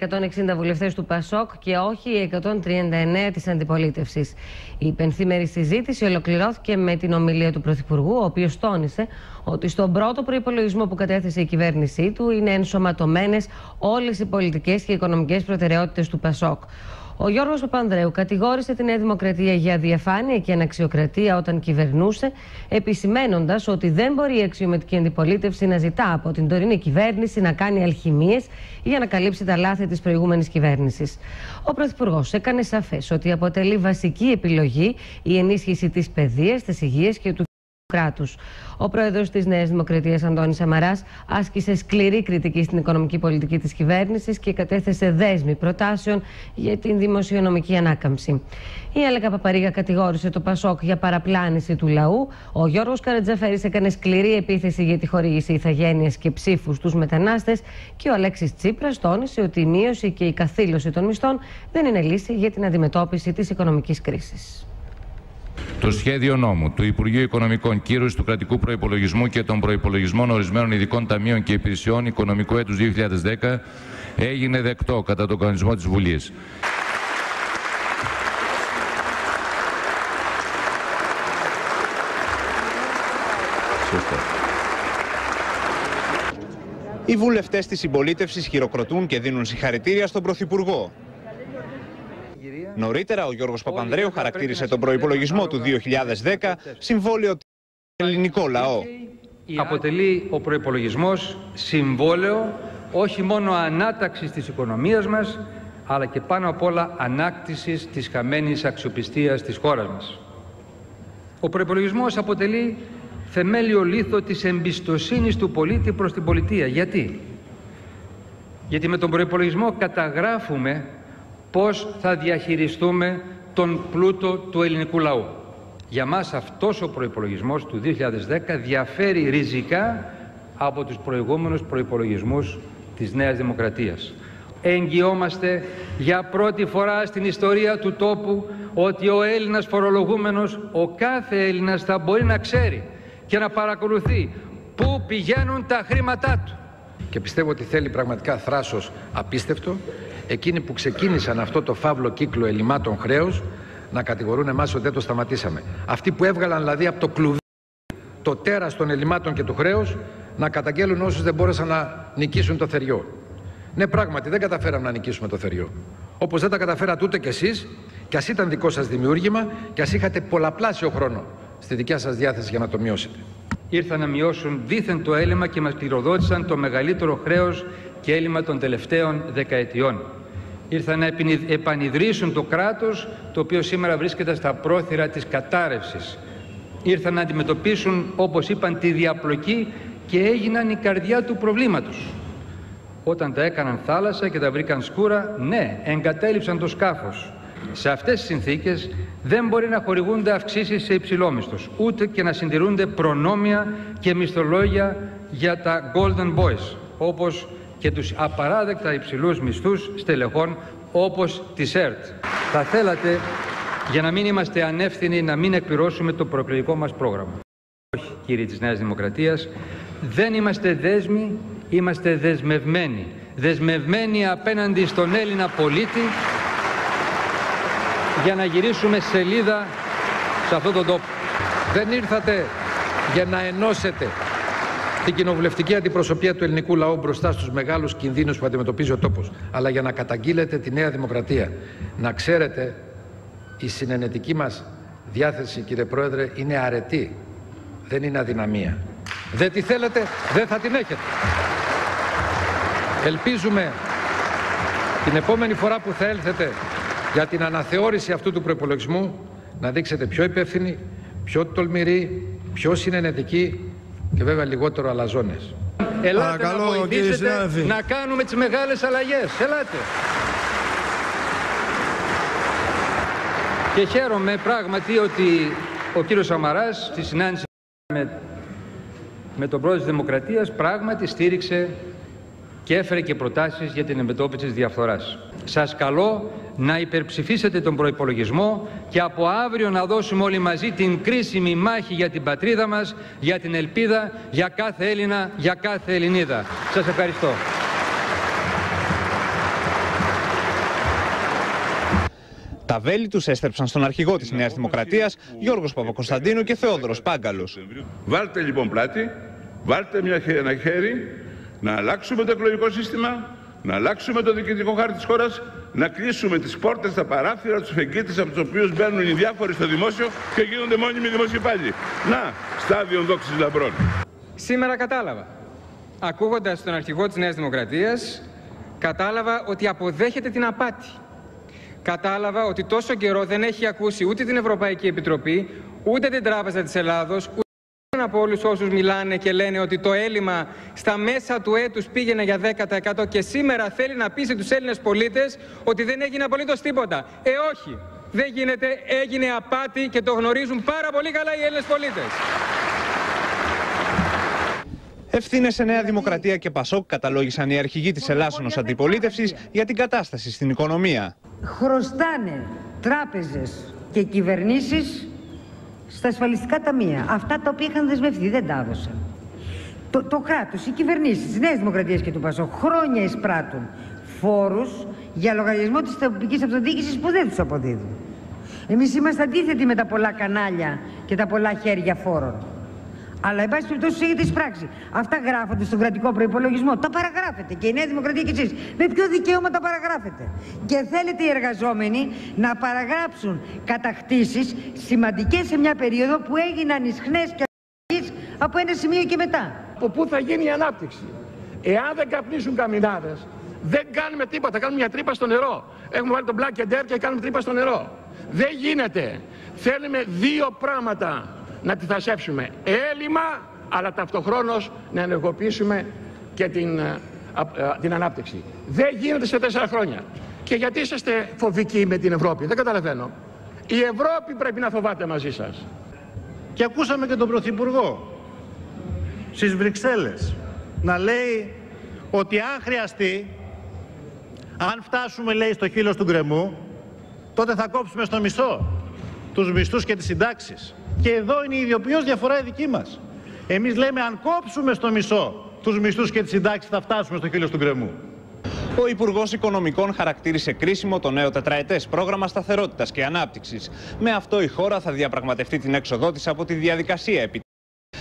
160 βουλευτές του ΠΑΣΟΚ και όχι οι 139 της αντιπολίτευσης. Η πενθήμερη συζήτηση ολοκληρώθηκε με την ομιλία του Πρωθυπουργού, ο οποίος τόνισε ότι στον πρώτο προπολογισμό που κατέθεσε η κυβέρνησή του είναι ενσωματωμένες όλες οι πολιτικές και οικονομικές προτεραιότητες του ΠΑΣΟΚ. Ο Γιώργος Παπανδρέου κατηγόρησε την Νέα Δημοκρατία για διαφάνεια και αναξιοκρατία όταν κυβερνούσε, επισημένοντας ότι δεν μπορεί η αξιωματική αντιπολίτευση να ζητά από την τωρινή κυβέρνηση να κάνει αλχημίες για να καλύψει τα λάθη της προηγούμενης κυβέρνησης. Ο Πρωθυπουργός έκανε σαφές ότι αποτελεί βασική επιλογή η ενίσχυση της παιδείας, της υγείας και του κράτους. Ο πρόεδρος της Νέας Δημοκρατίας, Αντώνης Σαμαράς, άσκησε σκληρή κριτική στην οικονομική πολιτική της κυβέρνησης και κατέθεσε δέσμη προτάσεων για την δημοσιονομική ανάκαμψη. Η Έλεκα Παπαρίγα κατηγόρησε το Πασόκ για παραπλάνηση του λαού. Ο Γιώργος Καρατζαφέρης έκανε σκληρή επίθεση για τη χορήγηση ηθαγένειας και ψήφους στους μετανάστες. Και ο Αλέξης Τσίπρας τόνισε ότι η μείωση και η καθήλωση των μισθών δεν είναι λύση για την αντιμετώπιση της οικονομικής κρίσης. Το σχέδιο νόμου του Υπουργείου Οικονομικών κύρωση του κρατικού προπολογισμού και των προπολογισμών ορισμένων ειδικών ταμείων και υπηρεσιών οικονομικού έτους 2010 έγινε δεκτό κατά τον κανονισμό της Βουλής. Οι βουλευτές της συμπολίτευσης χειροκροτούν και δίνουν συγχαρητήρια στον Πρωθυπουργό. Νωρίτερα, ο Γιώργος Παπανδρέου χαρακτήρισε τον προϋπολογισμό του 2010 συμβόλαιο του ελληνικό λαό. Αποτελεί ο προϋπολογισμός συμβόλαιο όχι μόνο ανάταξης της οικονομίας μας, αλλά και πάνω απ' όλα ανάκτησης της χαμένης αξιοπιστίας της χώρας μας. Ο προϋπολογισμός αποτελεί θεμέλιο λίθο της εμπιστοσύνης του πολίτη προς την πολιτεία. Γιατί; Γιατί με τον προϋπολογισμό καταγράφουμε πώς θα διαχειριστούμε τον πλούτο του ελληνικού λαού. Για μας αυτός ο προϋπολογισμός του 2010 διαφέρει ριζικά από τους προηγούμενους προϋπολογισμούς της Νέας Δημοκρατίας. Εγγυόμαστε για πρώτη φορά στην ιστορία του τόπου ότι ο Έλληνας φορολογούμενος, ο κάθε Έλληνας θα μπορεί να ξέρει και να παρακολουθεί πού πηγαίνουν τα χρήματά του. Και πιστεύω ότι θέλει πραγματικά θράσος απίστευτο εκείνοι που ξεκίνησαν αυτό το φαύλο κύκλο ελλημάτων χρέους να κατηγορούν εμάς ότι δεν το σταματήσαμε. Αυτοί που έβγαλαν δηλαδή από το κλουβί το τέρας των ελλημάτων και του χρέους να καταγγέλουν όσους δεν μπόρεσαν να νικήσουν το θεριό. Ναι, πράγματι δεν καταφέραμε να νικήσουμε το θεριό. Όπως δεν τα καταφέρατε ούτε κι εσείς, κι ας ήταν δικό σας δημιούργημα, κι ας είχατε πολλαπλάσιο χρόνο στη δικιά σας διάθεση για να το μειώσετε. Ήρθαν να μειώσουν δίθεν το έλλειμμα και μας πληροδότησαν το μεγαλύτερο χρέος και έλλειμμα των τελευταίων δεκαετιών ήρθαν να επανειδρύσουν το κράτος το οποίο σήμερα βρίσκεται στα πρόθυρα της κατάρρευσης. Ήρθαν να αντιμετωπίσουν όπως είπαν τη διαπλοκή και έγιναν η καρδιά του προβλήματος. Όταν τα έκαναν θάλασσα και τα βρήκαν σκούρα, ναι, εγκατέλειψαν το σκάφος. Σε αυτές τις συνθήκες δεν μπορεί να χορηγούνται αυξήσεις σε υψηλόμισθος, ούτε και να συντηρούνται προνόμια και μισθολόγια για τα Golden Boys, όπως και τους απαράδεκτα υψηλούς μισθούς στελεχών όπως της ΕΡΤ. Θα θέλατε για να μην είμαστε ανεύθυνοι να μην εκπληρώσουμε το προεκλογικό μας πρόγραμμα. Όχι κύριοι της Νέας Δημοκρατίας, δεν είμαστε δέσμοι, είμαστε δεσμευμένοι. Δεσμευμένοι απέναντι στον Έλληνα πολίτη για να γυρίσουμε σελίδα σε αυτόν τον τόπο. Δεν ήρθατε για να ενώσετε την κοινοβουλευτική αντιπροσωπεία του ελληνικού λαού μπροστά στους μεγάλους κινδύνους που αντιμετωπίζει ο τόπος, αλλά για να καταγγείλετε τη Νέα Δημοκρατία. Να ξέρετε, η συνενετική μας διάθεση, κύριε Πρόεδρε, είναι αρετή. Δεν είναι αδυναμία. Δεν τη θέλετε, δεν θα την έχετε. Ελπίζουμε την επόμενη φορά που θα έλθετε για την αναθεώρηση αυτού του προπολογισμού να δείξετε πιο υπεύθυνοι, πιο τολμηροί, πιο συνενετικοί και βέβαια λιγότερο αλαζόνες. Ελάτε Παρακαλώ, να βοηθήσετε να κάνουμε τις μεγάλες αλλαγές. Ελάτε. Και χαίρομαι πράγματι ότι ο κύριος Σαμαράς στη συνάντηση με, με τον πρόεδρο της Δημοκρατίας πράγματι στήριξε και έφερε και προτάσεις για την εμπετώπιση της διαφθοράς. Σας καλώ να υπερψηφίσετε τον προϋπολογισμό και από αύριο να δώσουμε όλοι μαζί την κρίσιμη μάχη για την πατρίδα μας, για την ελπίδα, για κάθε Έλληνα, για κάθε Ελληνίδα. Σας ευχαριστώ. Τα βέλη τους έστρεψαν στον αρχηγό της Νέας Δημοκρατίας, Γιώργος Παπακοσταντίνου και Θεόδωρος Πάγκαλος. Βάλτε λοιπόν πλάτη, βάλτε μια, ένα χέρι να αλλάξουμε το εκλογικό σύστημα, να αλλάξουμε το διοικητικό χάρτη της χώρας, να κλείσουμε τις πόρτες, τα παράθυρα, τους φεγγίτες από τους οποίους μπαίνουν οι διάφοροι στο δημόσιο και γίνονται μόνιμοι δημοσιοπάλληλοι. Να, στάδιο δόξης λαμπρών. Σήμερα κατάλαβα, ακούγοντας τον αρχηγό της Νέας Δημοκρατίας, κατάλαβα ότι αποδέχεται την απάτη. Κατάλαβα ότι τόσο καιρό δεν έχει ακούσει ούτε την Ευρωπαϊκή Επιτροπή, ούτε την Τράπεζα της Ελλάδος, ούτε από όλους όσους μιλάνε και λένε ότι το έλλειμμα στα μέσα του έτους πήγαινε για 10% και σήμερα θέλει να πείσει τους Έλληνες πολίτες ότι δεν έγινε απολύτως τίποτα. Ε, όχι. Δεν γίνεται, έγινε απάτη και το γνωρίζουν πάρα πολύ καλά οι Έλληνες πολίτες. Ευθύνες σε Νέα Δημοκρατία και Πασόκ καταλόγησαν οι αρχηγοί της Ελλάσσονο Αντιπολίτευσης για την κατάσταση στην οικονομία. Χρωστάνε τράπεζες και κυβερνήσεις στα ασφαλιστικά ταμεία. Αυτά τα οποία είχαν δεσμευτεί, δεν τα έδωσαν. Το, το κράτος, οι κυβερνήσεις τη Νέα Δημοκρατία και του Πασόκ χρόνια εισπράττουν φόρους για λογαριασμό της τοπική αυτοδιοίκησης που δεν τους αποδίδουν. Εμείς είμαστε αντίθετοι με τα πολλά κανάλια και τα πολλά χέρια φόρων. Αλλά, εν πάση περιπτώσει, έχετε εισπράξει. Αυτά γράφονται στον κρατικό προπολογισμό. Τα παραγράφετε. Και η Νέα Δημοκρατία και εσείς. Με ποιο δικαίωμα τα παραγράφετε; Και θέλετε οι εργαζόμενοι να παραγράψουν κατακτήσεις σημαντικές σε μια περίοδο που έγιναν ισχνέ και από ένα σημείο και μετά. Από πού θα γίνει η ανάπτυξη; Εάν δεν καπνίσουν καμινάδες, δεν κάνουμε τίποτα. Κάνουμε μια τρύπα στο νερό. Έχουμε βάλει τον Black and και κάνουμε τρύπα στο νερό. Δεν γίνεται. Θέλουμε δύο πράγματα να τη θασέψουμε έλλειμμα, αλλά ταυτοχρόνως να ενεργοποιήσουμε και την, ε, ε, την ανάπτυξη. Δεν γίνεται σε τέσσερα χρόνια. Και γιατί είσαστε φοβικοί με την Ευρώπη, δεν καταλαβαίνω. Η Ευρώπη πρέπει να φοβάται μαζί σας. Και ακούσαμε και τον Πρωθυπουργό στις Βρυξέλλες να λέει ότι αν χρειαστεί, αν φτάσουμε λέει στο χείλος του γκρεμού, τότε θα κόψουμε στο μισό τους μισθούς και τις συντάξεις. Και εδώ είναι η ειδοποιός διαφορά η δική μας. Εμείς λέμε αν κόψουμε στο μισό τους μισθούς και τις συντάξεις θα φτάσουμε στο χείλος του γκρεμού. Ο Υπουργός Οικονομικών χαρακτήρισε κρίσιμο το νέο τετραετές πρόγραμμα σταθερότητας και ανάπτυξης. Με αυτό η χώρα θα διαπραγματευτεί την έξοδό της από τη διαδικασία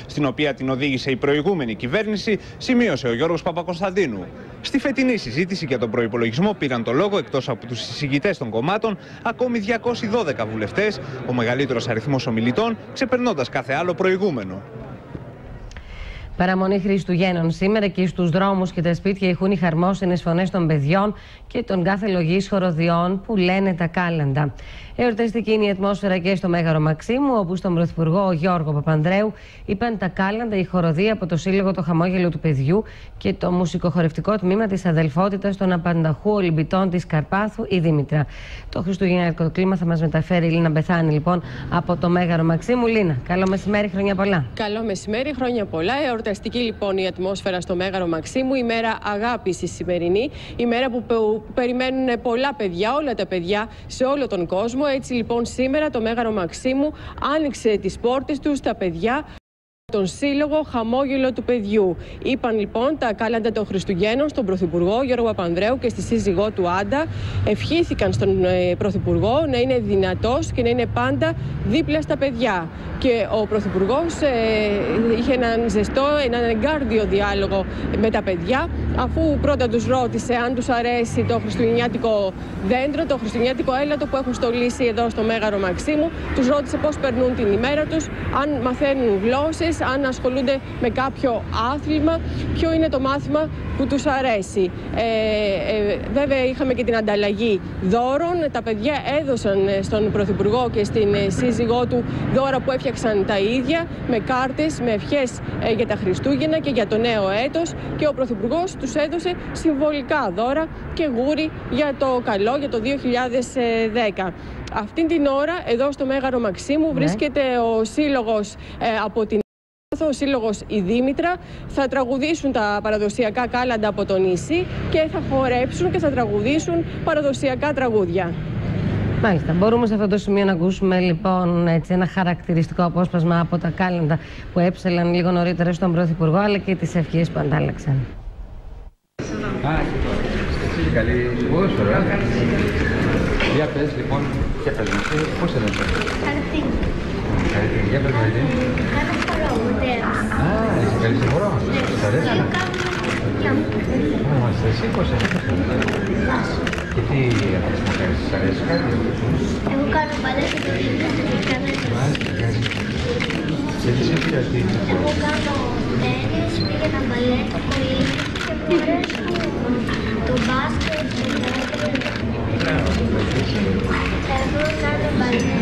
στην οποία την οδήγησε η προηγούμενη κυβέρνηση, σημείωσε ο Γιώργος Παπακωνσταντίνου. Στη φετινή συζήτηση για τον προϋπολογισμό πήραν το λόγο εκτός από τους συζητητές των κομμάτων ακόμη 212 βουλευτές, ο μεγαλύτερος αριθμός ομιλητών, ξεπερνώντας κάθε άλλο προηγούμενο. Παραμονή Χριστουγέννων σήμερα και στους δρόμους και τα σπίτια ηχούν οι χαρμόσυνες φωνές των παιδιών και των κάθε λογή χοροδιών που λένε τα κάλαντα. Εορταστική είναι η ατμόσφαιρα και στο Μέγαρο Μαξίμου, όπου στον Πρωθυπουργό Γιώργο Παπανδρέου είπαν τα κάλαντα η χοροδία από το Σύλλογο Το Χαμόγελο του Παιδιού και το μουσικοχορευτικό τμήμα της Αδελφότητας των Απανταχού Ολυμπιτών της Καρπάθου, η Δήμητρα. Το χριστουγεννιάτικο κλίμα θα μας μεταφέρει η Λίνα Μπεθάνη, λοιπόν, από το Μέγαρο Μαξίμου. Λίνα, καλό μεσημέρι, χρόνια πολλά. Καλό μεσημέρι, χρόνια πολλά. Εορταστική λοιπόν η ατμόσφαιρα στο Μέγαρο Μαξίμου, η μέρα αγάπη η σημερινή, η μέρα που περιμένουν πολλά παιδιά, όλα τα παιδιά σε όλο τον κόσμο. Έτσι λοιπόν σήμερα το Μέγαρο Μαξίμου άνοιξε τις πόρτες τους στα παιδιά τον Σύλλογο Χαμόγελο του Παιδιού. Είπαν λοιπόν τα κάλαντα των Χριστουγέννων στον Πρωθυπουργό Γιώργο Παπανδρέου και στη σύζυγό του Άντα. Ευχήθηκαν στον ε, Πρωθυπουργό να είναι δυνατός και να είναι πάντα δίπλα στα παιδιά. Και ο Πρωθυπουργός ε, είχε έναν ζεστό, έναν εγκάρδιο διάλογο με τα παιδιά, αφού πρώτα τους ρώτησε αν τους αρέσει το χριστουγεννιάτικο δέντρο, το χριστουγεννιάτικο έλατο που έχουν στολίσει εδώ στο Μέγαρο Μαξίμου. Τους ρώτησε πώς περνούν την ημέρα τους, αν μαθαίνουν γλώσσες, αν ασχολούνται με κάποιο άθλημα, ποιο είναι το μάθημα που τους αρέσει. Ε, ε, βέβαια είχαμε και την ανταλλαγή δώρων. Τα παιδιά έδωσαν στον Πρωθυπουργό και στην σύζυγό του δώρα που έφτιαξαν τα ίδια με κάρτες, με ευχές ε, για τα Χριστούγεννα και για το νέο έτος και ο Πρωθυπουργός τους έδωσε συμβολικά δώρα και γούρι για το καλό, για το 2010. Αυτή την ώρα, εδώ στο Μέγαρο Μαξίμου, ναι. βρίσκεται ο σύλλογος από την ο σύλλογο Η Δήμητρα θα τραγουδήσουν τα παραδοσιακά κάλαντα από το νησί και θα χορέψουν και θα τραγουδήσουν παραδοσιακά τραγούδια. Μάλιστα. Μπορούμε σε αυτό το σημείο να ακούσουμε λοιπόν έτσι, ένα χαρακτηριστικό απόσπασμα από τα κάλαντα που έψελαν λίγο νωρίτερα στον Πρωθυπουργό αλλά και τις ευχές που αντάλλαξαν. Καλή Για πες λοιπόν, για πες μας, ε, πώς είναι αυτό. Καρατίνη, για πες μας, Κάνω χορό, Α, είσαι καλή σε χορό. Σ' αρέσει. Α, μας εσύ πώς Και τι αυτές να κάνεις, σ' αρέσει κάτι. Εγώ κάνω μπαλέτο το Και τι σε πήρα τι. Εγώ κάνω τέννις, πήγαινα μπαλέτο, πολύ και μου αρέσουν το μπάσκετ, το Εγώ κάνω μπαλέτο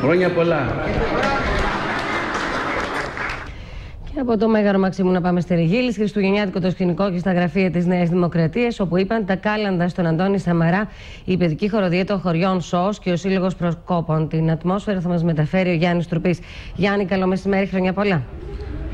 Χρόνια πολλά. Και από το Μέγαρο Μαξίμου να πάμε στη Ριγίλη, Χριστουγεννιάτικο το σκηνικό και στα γραφεία της Νέας Δημοκρατίας, όπου είπαν τα κάλαντα στον Αντώνη Σαμαρά, η παιδική χοροδία των χωριών ΣΟΣ και ο Σύλλογος Προσκόπων. Την ατμόσφαιρα θα μας μεταφέρει ο Γιάννης Τρουπής. Γιάννη, καλό μεσημέρι, χρόνια πολλά.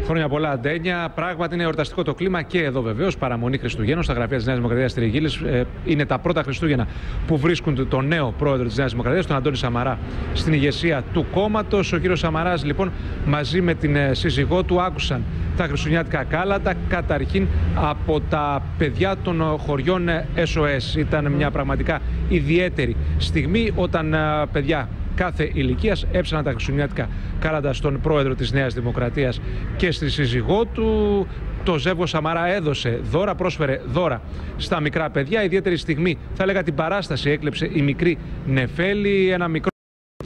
Χρόνια πολλά, Αντένια. Πράγματι είναι εορταστικό το κλίμα και εδώ βεβαίως. Παραμονή Χριστουγέννων στα γραφεία της Νέας Δημοκρατίας στη Ριγίλης. Ε, είναι τα πρώτα Χριστούγεννα που βρίσκουν τον νέο πρόεδρο της Νέας Δημοκρατίας, τον Αντώνη Σαμαρά, στην ηγεσία του κόμματος. Ο κύριος Σαμαράς, λοιπόν, μαζί με την ε, σύζυγό του, άκουσαν τα χριστουγεννιάτικα κάλατα καταρχήν από τα παιδιά των χωριών SOS. Ήταν μια πραγματικά ιδιαίτερη στιγμή όταν ε, παιδιά κάθε ηλικίας έψαναν τα χριστουγεννιάτικα κάλαντα στον πρόεδρο της Νέας Δημοκρατίας και στη σύζυγό του. Το Ζεύγος Σαμαρά έδωσε δώρα, πρόσφερε δώρα στα μικρά παιδιά. Ιδιαίτερη στιγμή, θα έλεγα την παράσταση, έκλεψε η μικρή Νεφέλη, ένα μικρό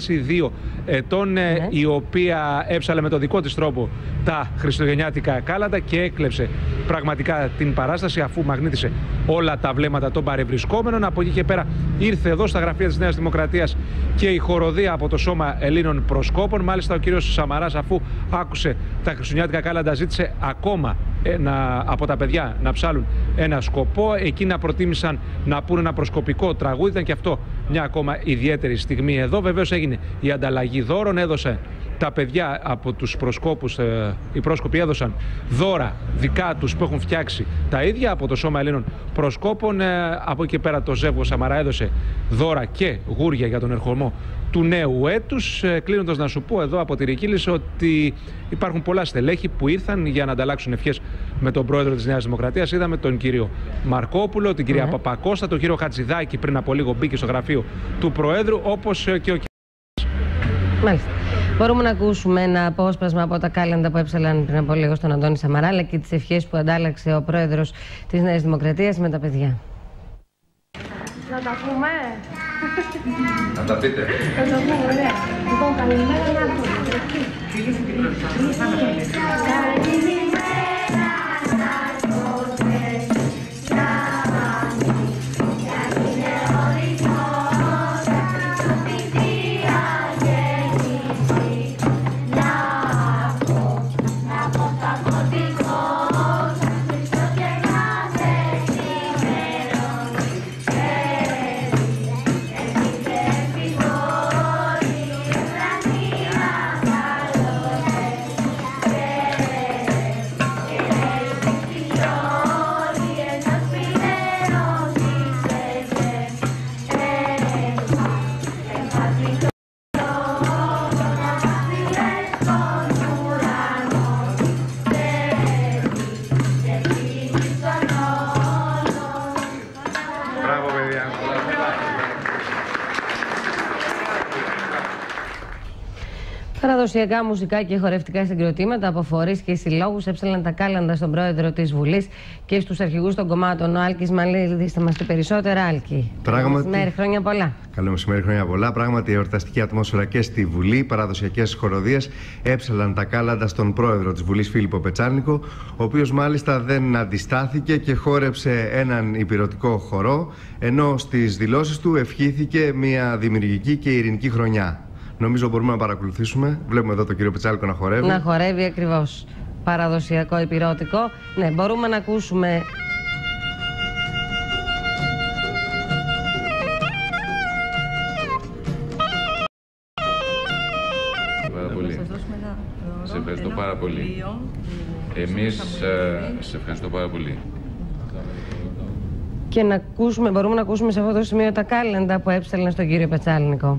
δύο ετών, ε, η οποία έψαλε με τον δικό της τρόπο τα χριστουγεννιάτικα κάλαντα και έκλεψε πραγματικά την παράσταση αφού μαγνήτησε όλα τα βλέμματα των παρευρισκόμενων. Από εκεί και πέρα ήρθε εδώ στα γραφεία της Νέας Δημοκρατίας και η χοροδία από το Σώμα Ελλήνων Προσκόπων. Μάλιστα ο κύριος Σαμαράς αφού άκουσε τα χριστουγεννιάτικα κάλαντα ζήτησε ακόμα ένα, από τα παιδιά να ψάλουν ένα σκοπό. Εκείνα προτίμησαν να πούνε ένα προσκοπικό τραγούδι. Ήταν και αυτό μια ακόμα ιδιαίτερη στιγμή εδώ. Βεβαίως έγινε η ανταλλαγή δώρων. Έδωσε τα παιδιά από τους προσκόπους, ε, οι πρόσκοποι έδωσαν δώρα δικά τους που έχουν φτιάξει τα ίδια από το Σώμα Ελλήνων Προσκόπων. Ε, από εκεί και πέρα το Ζεύγο Σαμαρά έδωσε δώρα και γούρια για τον ερχομό του νέου έτους. Ε, κλείνοντας να σου πω εδώ από τη Ρικίλης ότι υπάρχουν πολλά στελέχη που ήρθαν για να ανταλλάξουν ευχές με τον πρόεδρο της Νέας Δημοκρατίας. Είδαμε τον κύριο Μαρκόπουλο, την κυρία Ναι. Παπακώστα, τον κύριο Χατζηδάκη πριν από λίγο μπήκε στο γραφείο του Προέδρου, όπως ε, και ο Μάλιστα. Μπορούμε να ακούσουμε ένα απόσπασμα από τα κάλαντα που έψαλαν πριν από λίγο στον Αντώνη Σαμαρά, αλλά και τις ευχές που αντάλλαξε ο πρόεδρος της Νέας Δημοκρατίας με τα παιδιά. Να τα πούμε. Να τα πείτε. Θα τα πούμε, ωραία. Λοιπόν, καλημέρα να πούμε. Παραδοσιακά μουσικά και χορευτικά συγκροτήματα από φορείς και συλλόγους έψαλαν τα κάλαντα στον πρόεδρο της Βουλής και στους αρχηγούς των κομμάτων. Ο Άλκης Μαλίδης θα μας πει περισσότερα, Άλκη. Πράγματι. Μεσημέρι, χρόνια πολλά. Καλό μεσημέρι, χρόνια πολλά. Πράγματι, η εορταστική ατμόσφαιρα και στη Βουλή, παραδοσιακές χοροδίες έψαλαν τα κάλαντα στον πρόεδρο της Βουλής, Φίλιππο Πετσάνικο, ο οποίος μάλιστα δεν αντιστάθηκε και χόρεψε έναν υπηρετικό χορό, ενώ στις δηλώσεις του ευχήθηκε μια δημιουργική και ειρηνική χρονιά. Νομίζω μπορούμε να παρακολουθήσουμε. Βλέπουμε εδώ τον κύριο Πετσάλικο να χορεύει. Να χορεύει ακριβώς. Παραδοσιακό υπηρώτικο. Ναι, μπορούμε να ακούσουμε. Πάρα πολύ. Σε ευχαριστώ πάρα πολύ. Εμείς ε, σε ευχαριστώ πάρα πολύ. Και να ακούσουμε, μπορούμε να ακούσουμε σε αυτό το σημείο τα κάλαντα που έψαλαν στον κύριο Πετσάλικο.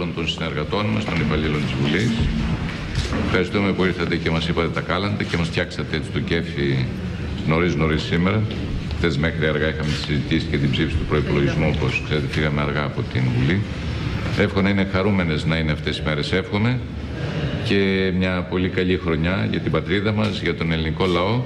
Όλων των συνεργατών μας, των υπαλλήλων της Βουλής, ευχαριστούμε που ήρθατε και μας είπατε τα κάλαντα και μας φτιάξατε έτσι το κέφι νωρίς νωρίς σήμερα. Χθες μέχρι αργά είχαμε τη συζητήσει και την ψήφιση του προπολογισμού, όπως ξέρετε, φύγαμε αργά από την Βουλή. Εύχομαι να είναι χαρούμενες να είναι αυτές οι μέρες, εύχομαι. Και μια πολύ καλή χρονιά για την πατρίδα μας, για τον ελληνικό λαό.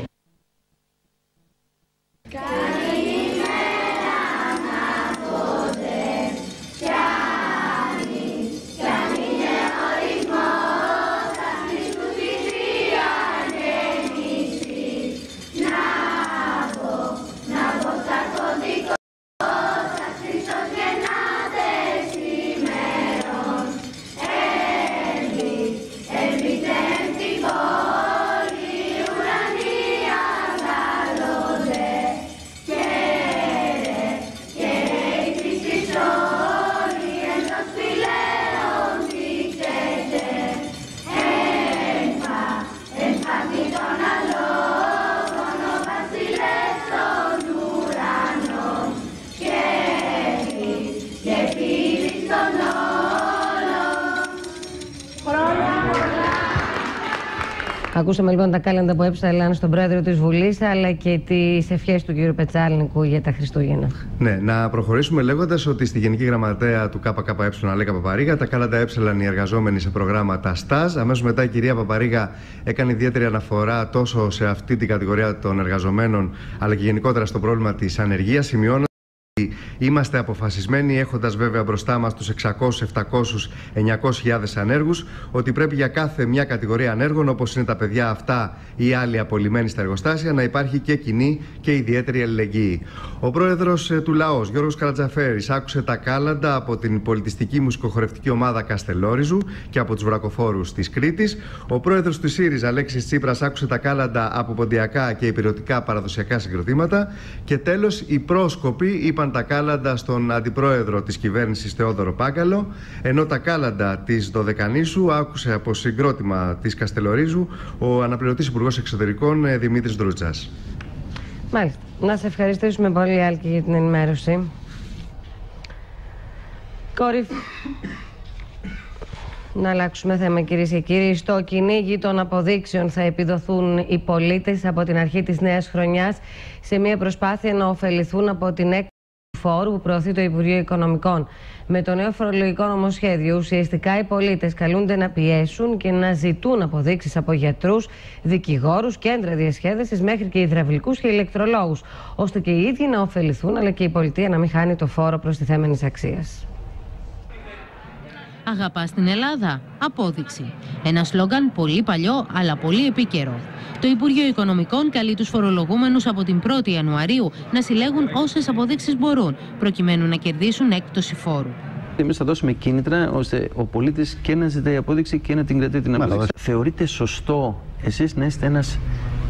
Ακούσαμε λοιπόν τα κάλαντα που έψαλαν στον πρόεδρο της Βουλής, αλλά και τις ευχές του κ. Πετσάλνικου για τα Χριστούγεννα. Ναι, να προχωρήσουμε λέγοντας ότι στη Γενική Γραμματέα του ΚΚΕ Αλέκα Παπαρίγα τα κάλαντα έψαλαν οι εργαζόμενοι σε προγράμματα ΣΤΑΖ. Αμέσως μετά η κυρία Παπαρίγα έκανε ιδιαίτερη αναφορά τόσο σε αυτή την κατηγορία των εργαζομένων, αλλά και γενικότερα στο πρόβλημα της ανεργίας, σημειώνοντας Είμαστε αποφασισμένοι, έχοντας βέβαια μπροστά μας τους 600, 700, 900 ανέργους, ότι πρέπει για κάθε μια κατηγορία ανέργων, όπως είναι τα παιδιά αυτά ή άλλοι απολυμμένοι στα εργοστάσια, να υπάρχει και κοινή και ιδιαίτερη αλληλεγγύη. Ο πρόεδρος του Λαός, Γιώργος Καρατζαφέρης, άκουσε τα κάλαντα από την πολιτιστική μουσικοχορευτική ομάδα Καστελόριζου και από τους βρακοφόρους της Κρήτης. Ο πρόεδρος του ΣΥΡΙΖΑ, Αλέξης Τσίπρας, άκουσε τα κάλαντα από ποντιακά και υπηρετικά παραδοσιακά συγκροτήματα. Και τέλος, οι πρόσκοποι είπαν τα κάλαντα στον αντιπρόεδρο της κυβέρνησης Θεόδωρο Πάγκαλο, ενώ τα κάλαντα της Δωδεκανήσου άκουσε από συγκρότημα της Καστελορίζου ο αναπληρωτής Υπουργός Εξωτερικών ε, Δημήτρης Ντρούτζας. Μάλιστα. Να σε ευχαριστήσουμε πολύ, Άλκη, για την ενημέρωση. Κορυφ... Να αλλάξουμε θέμα, κυρίες και κύριοι. Στο κυνήγι των αποδείξεων θα επιδοθούν οι πολίτες από την αρχή της νέας χρονιάς σε μια προσπάθεια να ωφεληθούν από την έκθεση φόρου που προωθεί το Υπουργείο Οικονομικών. Με το νέο φορολογικό νομοσχέδιο, ουσιαστικά οι πολίτες καλούνται να πιέσουν και να ζητούν αποδείξεις από γιατρούς, δικηγόρους, κέντρα διασκέδασης μέχρι και υδραυλικούς και ηλεκτρολόγους, ώστε και οι ίδιοι να ωφεληθούν, αλλά και η πολιτεία να μην χάνει το φόρο προστιθέμενης αξίας. Αγαπάς την Ελλάδα. Απόδειξη. Ένα σλόγγαν πολύ παλιό αλλά πολύ επίκαιρο. Το Υπουργείο Οικονομικών καλεί τους φορολογούμενους από την 1η Ιανουαρίου να συλλέγουν όσες αποδείξεις μπορούν, προκειμένου να κερδίσουν έκπτωση φόρου. Εμείς θα δώσουμε κίνητρα ώστε ο πολίτης και να ζητάει απόδειξη και να την κρατεί την απόδειξη. Θεωρείτε σωστό εσείς να είστε ένας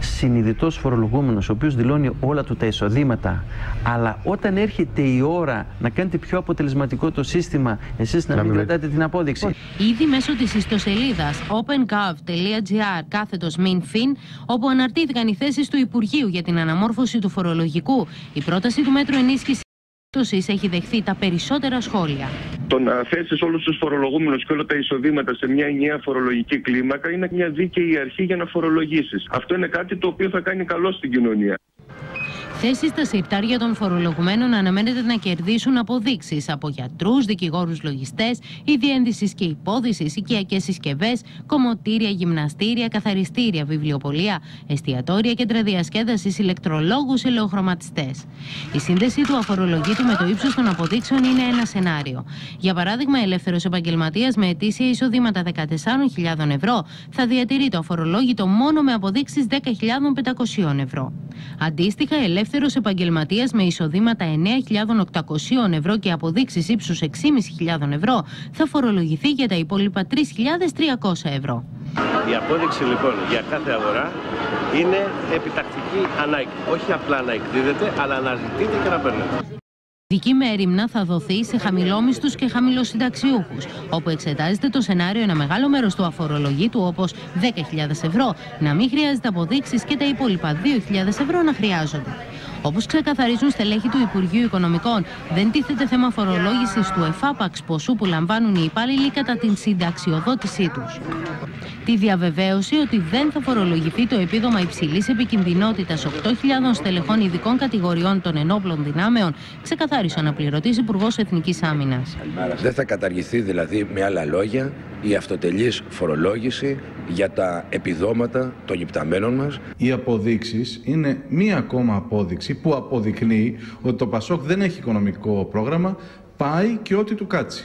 συνειδητός φορολογούμενος, ο οποίος δηλώνει όλα του τα εισοδήματα, αλλά όταν έρχεται η ώρα να κάνετε πιο αποτελεσματικό το σύστημα, εσείς να, να μην κρατάτε την απόδειξη. Ήδη μέσω της ιστοσελίδας opengov.gr κάθετος MinFin, όπου αναρτήθηκαν οι θέσεις του Υπουργείου για την αναμόρφωση του φορολογικού, η πρόταση του μέτρου ενίσχυσης έχει δεχθεί τα περισσότερα σχόλια. Το να θέσεις όλους τους φορολογούμενους και όλα τα εισοδήματα σε μια ενιαία φορολογική κλίμακα είναι μια δίκαιη αρχή για να φορολογήσεις. Αυτό είναι κάτι το οποίο θα κάνει καλό στην κοινωνία. Επιθέσει στα συρτάρια των φορολογουμένων αναμένεται να κερδίσουν αποδείξεις από γιατρούς, δικηγόρους λογιστές, ιδιένδυση και υπόδησης, οικιακές συσκευές, κομμωτήρια, γυμναστήρια, καθαριστήρια, βιβλιοπολία, εστιατόρια, κέντρα διασκέδασης, ηλεκτρολόγους, ελαιοχρωματιστές. Η σύνδεση του αφορολογήτου με το ύψος των αποδείξεων είναι ένα σενάριο. Για παράδειγμα, ελεύθερος επαγγελματίας με ετήσια εισοδήματα 14.000 ευρώ θα διατηρεί το αφορολόγητο μόνο με αποδείξεις 10.500 ευρώ. Αντίστοιχα, ελεύθερος επαγγελματίας με εισοδήματα 9.800 ευρώ και αποδείξεις ύψους 6.500 ευρώ θα φορολογηθεί για τα υπόλοιπα 3.300 ευρώ. Η απόδειξη λοιπόν για κάθε αγορά είναι επιτακτική ανάγκη. Όχι απλά να εκδίδεται, αλλά να ζητείτε και να παίρνετε. Δική μέρημνα θα δοθεί σε χαμηλόμισθου και χαμηλοσυνταξιούχους, όπου εξετάζεται το σενάριο ένα μεγάλο μέρος του αφορολογήτου, όπως 10.000 ευρώ, να μην χρειάζεται αποδείξεις και τα υπόλοιπα 2.000 ευρώ να χρειάζονται. Όπως ξεκαθαρίζουν στελέχη του Υπουργείου Οικονομικών, δεν τίθεται θέμα φορολόγησης του ΕΦΑΠΑΞ ποσού που λαμβάνουν οι υπάλληλοι κατά την συνταξιοδότησή τους. Τη διαβεβαίωση ότι δεν θα φορολογηθεί το επίδομα υψηλής επικινδυνότητας 8.000 στελεχών ειδικών κατηγοριών των ενόπλων δυνάμεων, ξεκαθάρισε ο αναπληρωτής Υπουργός Εθνικής Άμυνας. Δεν θα καταργηθεί δηλαδή, με άλλα λόγια, η αυτοτελής φορολόγηση για τα επιδόματα των υπταμένων μας. Οι αποδείξεις είναι μία ακόμα απόδειξη που αποδεικνύει ότι το ΠΑΣΟΚ δεν έχει οικονομικό πρόγραμμα, πάει και ό,τι του κάτσει.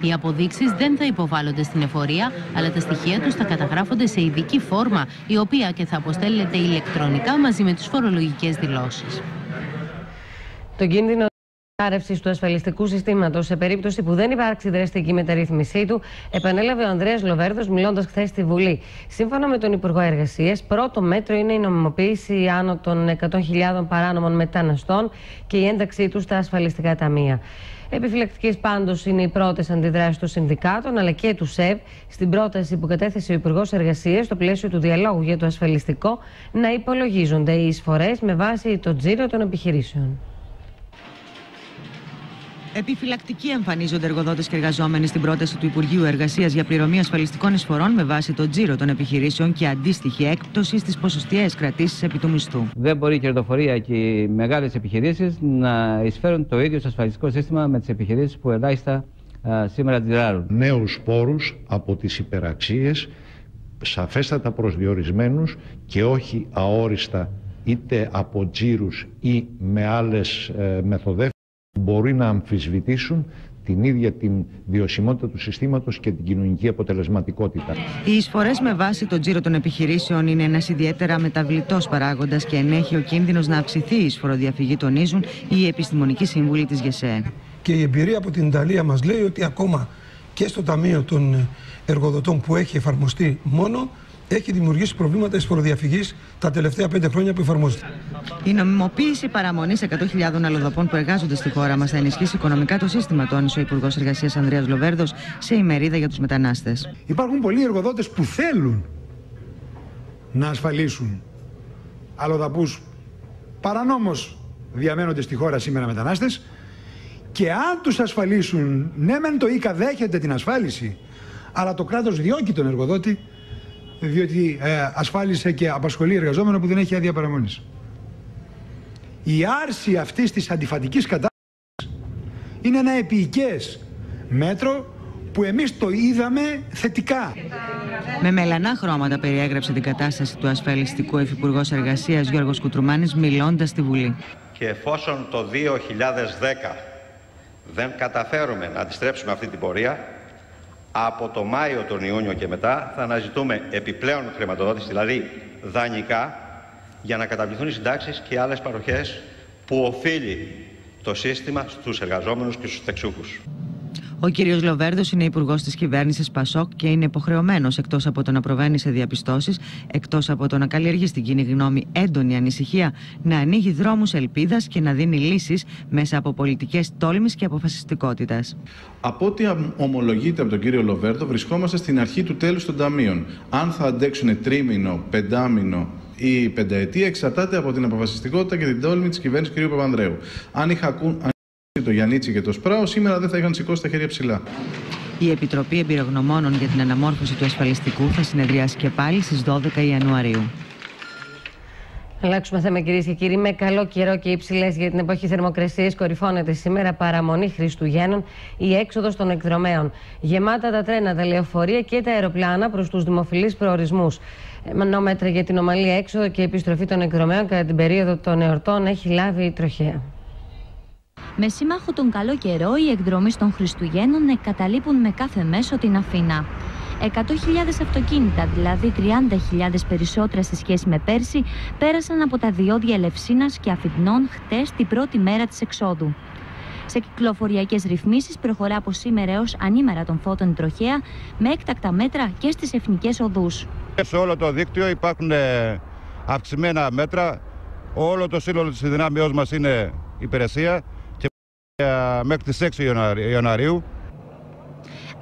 Οι αποδείξεις δεν θα υποβάλλονται στην εφορία, αλλά τα στοιχεία τους θα καταγράφονται σε ειδική φόρμα, η οποία και θα αποστέλλεται ηλεκτρονικά μαζί με τις φορολογικές δηλώσεις. Το κίνδυνο άρευσης του ασφαλιστικού συστήματος σε περίπτωση που δεν υπάρξει δραστική μεταρρύθμισή του, επανέλαβε ο Ανδρέας Λοβέρδος μιλώντας χθες στη Βουλή. Σύμφωνα με τον Υπουργό Εργασίας, πρώτο μέτρο είναι η νομιμοποίηση άνω των 100.000 παράνομων μεταναστών και η ένταξή τους στα ασφαλιστικά ταμεία. Επιφυλακτικής πάντως είναι οι πρώτες αντιδράσεις των συνδικάτων αλλά και του ΣΕΒ στην πρόταση που κατέθεσε ο Υπουργός Εργασίας στο πλαίσιο του διαλόγου για το ασφαλιστικό να υπολογίζονται οι εισφορές με βάση το τζίρο των επιχειρήσεων. Επιφυλακτικοί εμφανίζονται εργοδότες και εργαζόμενοι στην πρόταση του Υπουργείου Εργασίας για πληρωμή ασφαλιστικών εισφορών με βάση το τζίρο των επιχειρήσεων και αντίστοιχη έκπτωση στις ποσοστιαίες κρατήσεις επί του μισθού. Δεν μπορεί η κερδοφορία και οι μεγάλες επιχειρήσεις να εισφέρουν το ίδιο ασφαλιστικό σύστημα με τις επιχειρήσεις που ελάχιστα σήμερα τζιράρουν. Νέους πόρους από τις υπεραξίες, σαφέστατα προσδιορισμένους και όχι αόριστα είτε από τζίρους ή με άλλες ε, μεθοδεύσεις μπορεί να αμφισβητήσουν την ίδια την βιωσιμότητα του συστήματος και την κοινωνική αποτελεσματικότητα. Οι εισφορές με βάση τον τζίρο των επιχειρήσεων είναι ένας ιδιαίτερα μεταβλητός παράγοντας και ενέχει ο κίνδυνος να αυξηθεί η εισφοροδιαφυγή, τονίζουν οι επιστημονικοί σύμβουλοι της ΓΕΣΕ. Και η εμπειρία από την Ιταλία μας λέει ότι ακόμα και στο Ταμείο των Εργοδοτών που έχει εφαρμοστεί μόνο έχει δημιουργήσει προβλήματα εισφοροδιαφυγή τα τελευταία πέντε χρόνια που εφαρμόζεται. Η νομιμοποίηση παραμονής 100.000 αλλοδαπών που εργάζονται στη χώρα μας θα ενισχύσει οικονομικά το σύστημα, τόνισε ο Υπουργός Εργασίας Ανδρέας Λοβέρδος σε ημερίδα για τους μετανάστες. Υπάρχουν πολλοί εργοδότες που θέλουν να ασφαλίσουν αλλοδαπούς παρανόμως διαμένονται στη χώρα σήμερα μετανάστες και αν τους ασφαλίσουν, ναι, μεν το ΙΚΑ δέχεται την ασφάλιση, αλλά το κράτος διώκει τον εργοδότη διότι ε, ασφάλισε και απασχολεί εργαζόμενο που δεν έχει άδεια παραμονής. Η άρση αυτής της αντιφατικής κατάστασης είναι ένα επίοικες μέτρο που εμείς το είδαμε θετικά. Με μελανά χρώματα περιέγραψε την κατάσταση του ασφαλιστικού Υφυπουργός Εργασίας Γιώργος Κουτρουμάνης μιλώντας στη Βουλή. Και εφόσον το 2010 δεν καταφέρουμε να αντιστρέψουμε αυτή την πορεία, από το Μάιο, τον Ιούνιο και μετά θα αναζητούμε επιπλέον χρηματοδότηση, δηλαδή δανεικά, για να καταβληθούν οι συντάξεις και άλλες παροχές που οφείλει το σύστημα στους εργαζόμενους και στους τεξούχους. Ο κύριος Λοβέρδος είναι υπουργός της κυβέρνησης Πασόκ και είναι υποχρεωμένος εκτός από το να προβαίνει σε διαπιστώσεις, εκτός από το να καλλιεργεί στην κοινή γνώμη έντονη ανησυχία, να ανοίγει δρόμους ελπίδας και να δίνει λύσεις μέσα από πολιτικές τόλμης και αποφασιστικότητας. Από ό,τι ομολογείται από τον κύριο Λοβέρδο, βρισκόμαστε στην αρχή του τέλους των ταμείων. Αν θα αντέξουν τρίμηνο, πεντάμινο ή πενταετία, εξαρτάται από την αποφασιστικότητα και την τόλμη της κυβέρνησης κ. Παπανδρέου. Αν είχα το Γιαννίτσι και το Σπράο, σήμερα δεν θα είχαν σηκώσει τα χέρια ψηλά. Η Επιτροπή Εμπειρογνωμόνων για την Αναμόρφωση του Ασφαλιστικού θα συνεδριάσει και πάλι στις 12 Ιανουαρίου. Αλλάξουμε θέμα κυρίες και κύριοι. Με καλό καιρό και υψηλές για την εποχή θερμοκρασία κορυφώνεται σήμερα παραμονή Χριστουγέννων η έξοδος των εκδρομέων. Γεμάτα τα τρένα, τα λεωφορεία και τα αεροπλάνα προς τους δημοφιλείς προορισμούς. Μανόμετρα για την ομαλή έξοδο και επιστροφή των εκδρομέων κατά την περίοδο των εορτών έχει λάβει η τροχέα. Με σύμμαχο τον καλό καιρό, οι εκδρομεί των Χριστουγέννων εγκαταλείπουν με κάθε μέσο την Αθήνα. 100.000 αυτοκίνητα, δηλαδή 30.000 περισσότερα σε σχέση με πέρσι, πέρασαν από τα διόδια Ελευσίνας και Αφιτνών χτες την πρώτη μέρα της εξόδου. Σε κυκλοφοριακές ρυθμίσεις προχωρά από σήμερα έως ανήμερα των φώτων τροχέα με έκτακτα μέτρα και στις εθνικές οδούς. Σε όλο το δίκτυο υπάρχουν ε, αυξημένα μέτρα. Όλο το σύνολο της δυνάμεώς μας είναι υπηρεσία και ε, μέχρι τις 6 Ιανουαρίου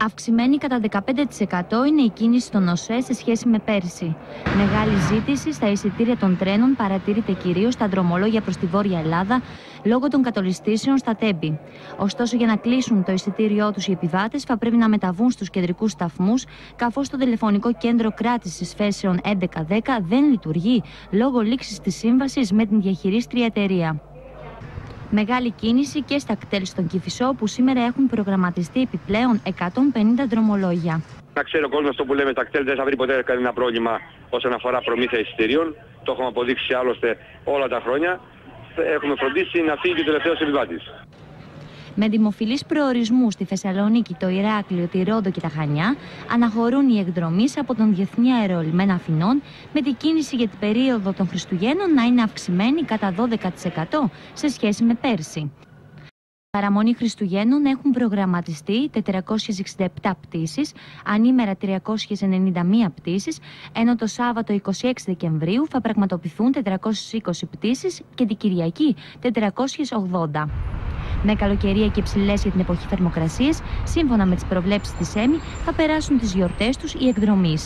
Αυξημένη κατά 15% είναι η κίνηση των ΟΣΕ σε σχέση με πέρσι. Μεγάλη ζήτηση στα εισιτήρια των τρένων παρατηρείται κυρίως στα δρομολόγια προς τη Βόρεια Ελλάδα λόγω των κατολιστήσεων στα τέμπη. Ωστόσο, για να κλείσουν το εισιτήριό τους οι επιβάτες θα πρέπει να μεταβούν στους κεντρικούς σταθμούς, καθώς το τηλεφωνικό κέντρο κράτησης θέσεων 1110 δεν λειτουργεί λόγω λήξης της σύμβασης με την διαχειρίστρια εταιρεία. Μεγάλη κίνηση και στα κτέλ στον Κηφισό που σήμερα έχουν προγραμματιστεί επιπλέον 150 δρομολόγια. Να ξέρει ο κόσμος αυτό που λέμε τα κτέλ δεν θα βρει ποτέ κανένα πρόβλημα όσον αφορά προμήθεια εισιτηρίων. Το έχουμε αποδείξει άλλωστε όλα τα χρόνια. Έχουμε φροντίσει να φύγει και ο τελευταίος επιβάτης. Με δημοφιλείς προορισμούς στη Θεσσαλονίκη, το Ηράκλειο, τη Ρόδο και τα Χανιά, αναχωρούν οι εκδρομείς από τον Διεθνή Αερολιμένα Αθηνών, με την κίνηση για την περίοδο των Χριστουγέννων να είναι αυξημένη κατά 12% σε σχέση με πέρσι. Παραμονή Χριστουγέννων έχουν προγραμματιστεί 467 πτήσεις, ανήμερα 391 πτήσεις, ενώ το Σάββατο 26 Δεκεμβρίου θα πραγματοποιηθούν 420 πτήσεις και την Κυριακή 480. Με καλοκαιρία και ψηλές για την εποχή θερμοκρασία, σύμφωνα με τις προβλέψεις της ΕΜΗ, θα περάσουν τις γιορτές τους οι εκδρομή.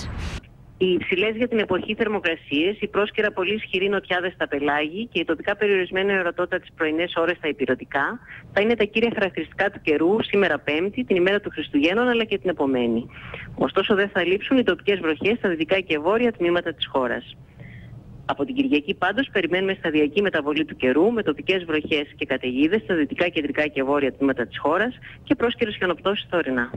Οι υψηλές για την εποχή θερμοκρασίες, η πρόσκαιρα πολύ ισχυρή νοτιάδες στα πελάγη και η τοπικά περιορισμένη ερωτότητα τις πρωινές ώρες στα υπηρετικά θα είναι τα κύρια χαρακτηριστικά του καιρού σήμερα Πέμπτη, την ημέρα του Χριστουγέννων αλλά και την επομένη. Ωστόσο, δεν θα λείψουν οι τοπικές βροχές στα δυτικά και βόρεια τμήματα της χώρας. Από την Κυριακή πάντως περιμένουμε σταδιακή μεταβολή του καιρού με τοπικές βροχές και καταιγίδες στα δυτικά, κεντρικά και βόρεια τμήματα της χώρας και πρόσκαιρες χιονοπτώσεις στα ορεινά.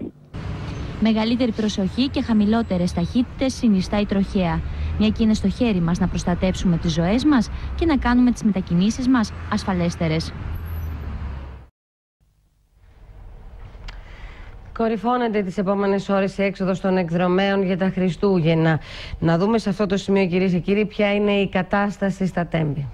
Μεγαλύτερη προσοχή και χαμηλότερες ταχύτητες συνιστά η τροχέα. Μια και είναι στο χέρι μας να προστατεύσουμε τις ζωές μας και να κάνουμε τις μετακινήσεις μας ασφαλέστερες. Κορυφώνεται τις επόμενες ώρες η έξοδος των εκδρομέων για τα Χριστούγεννα. Να δούμε σε αυτό το σημείο κυρίες και κύριοι ποια είναι η κατάσταση στα τέμπη.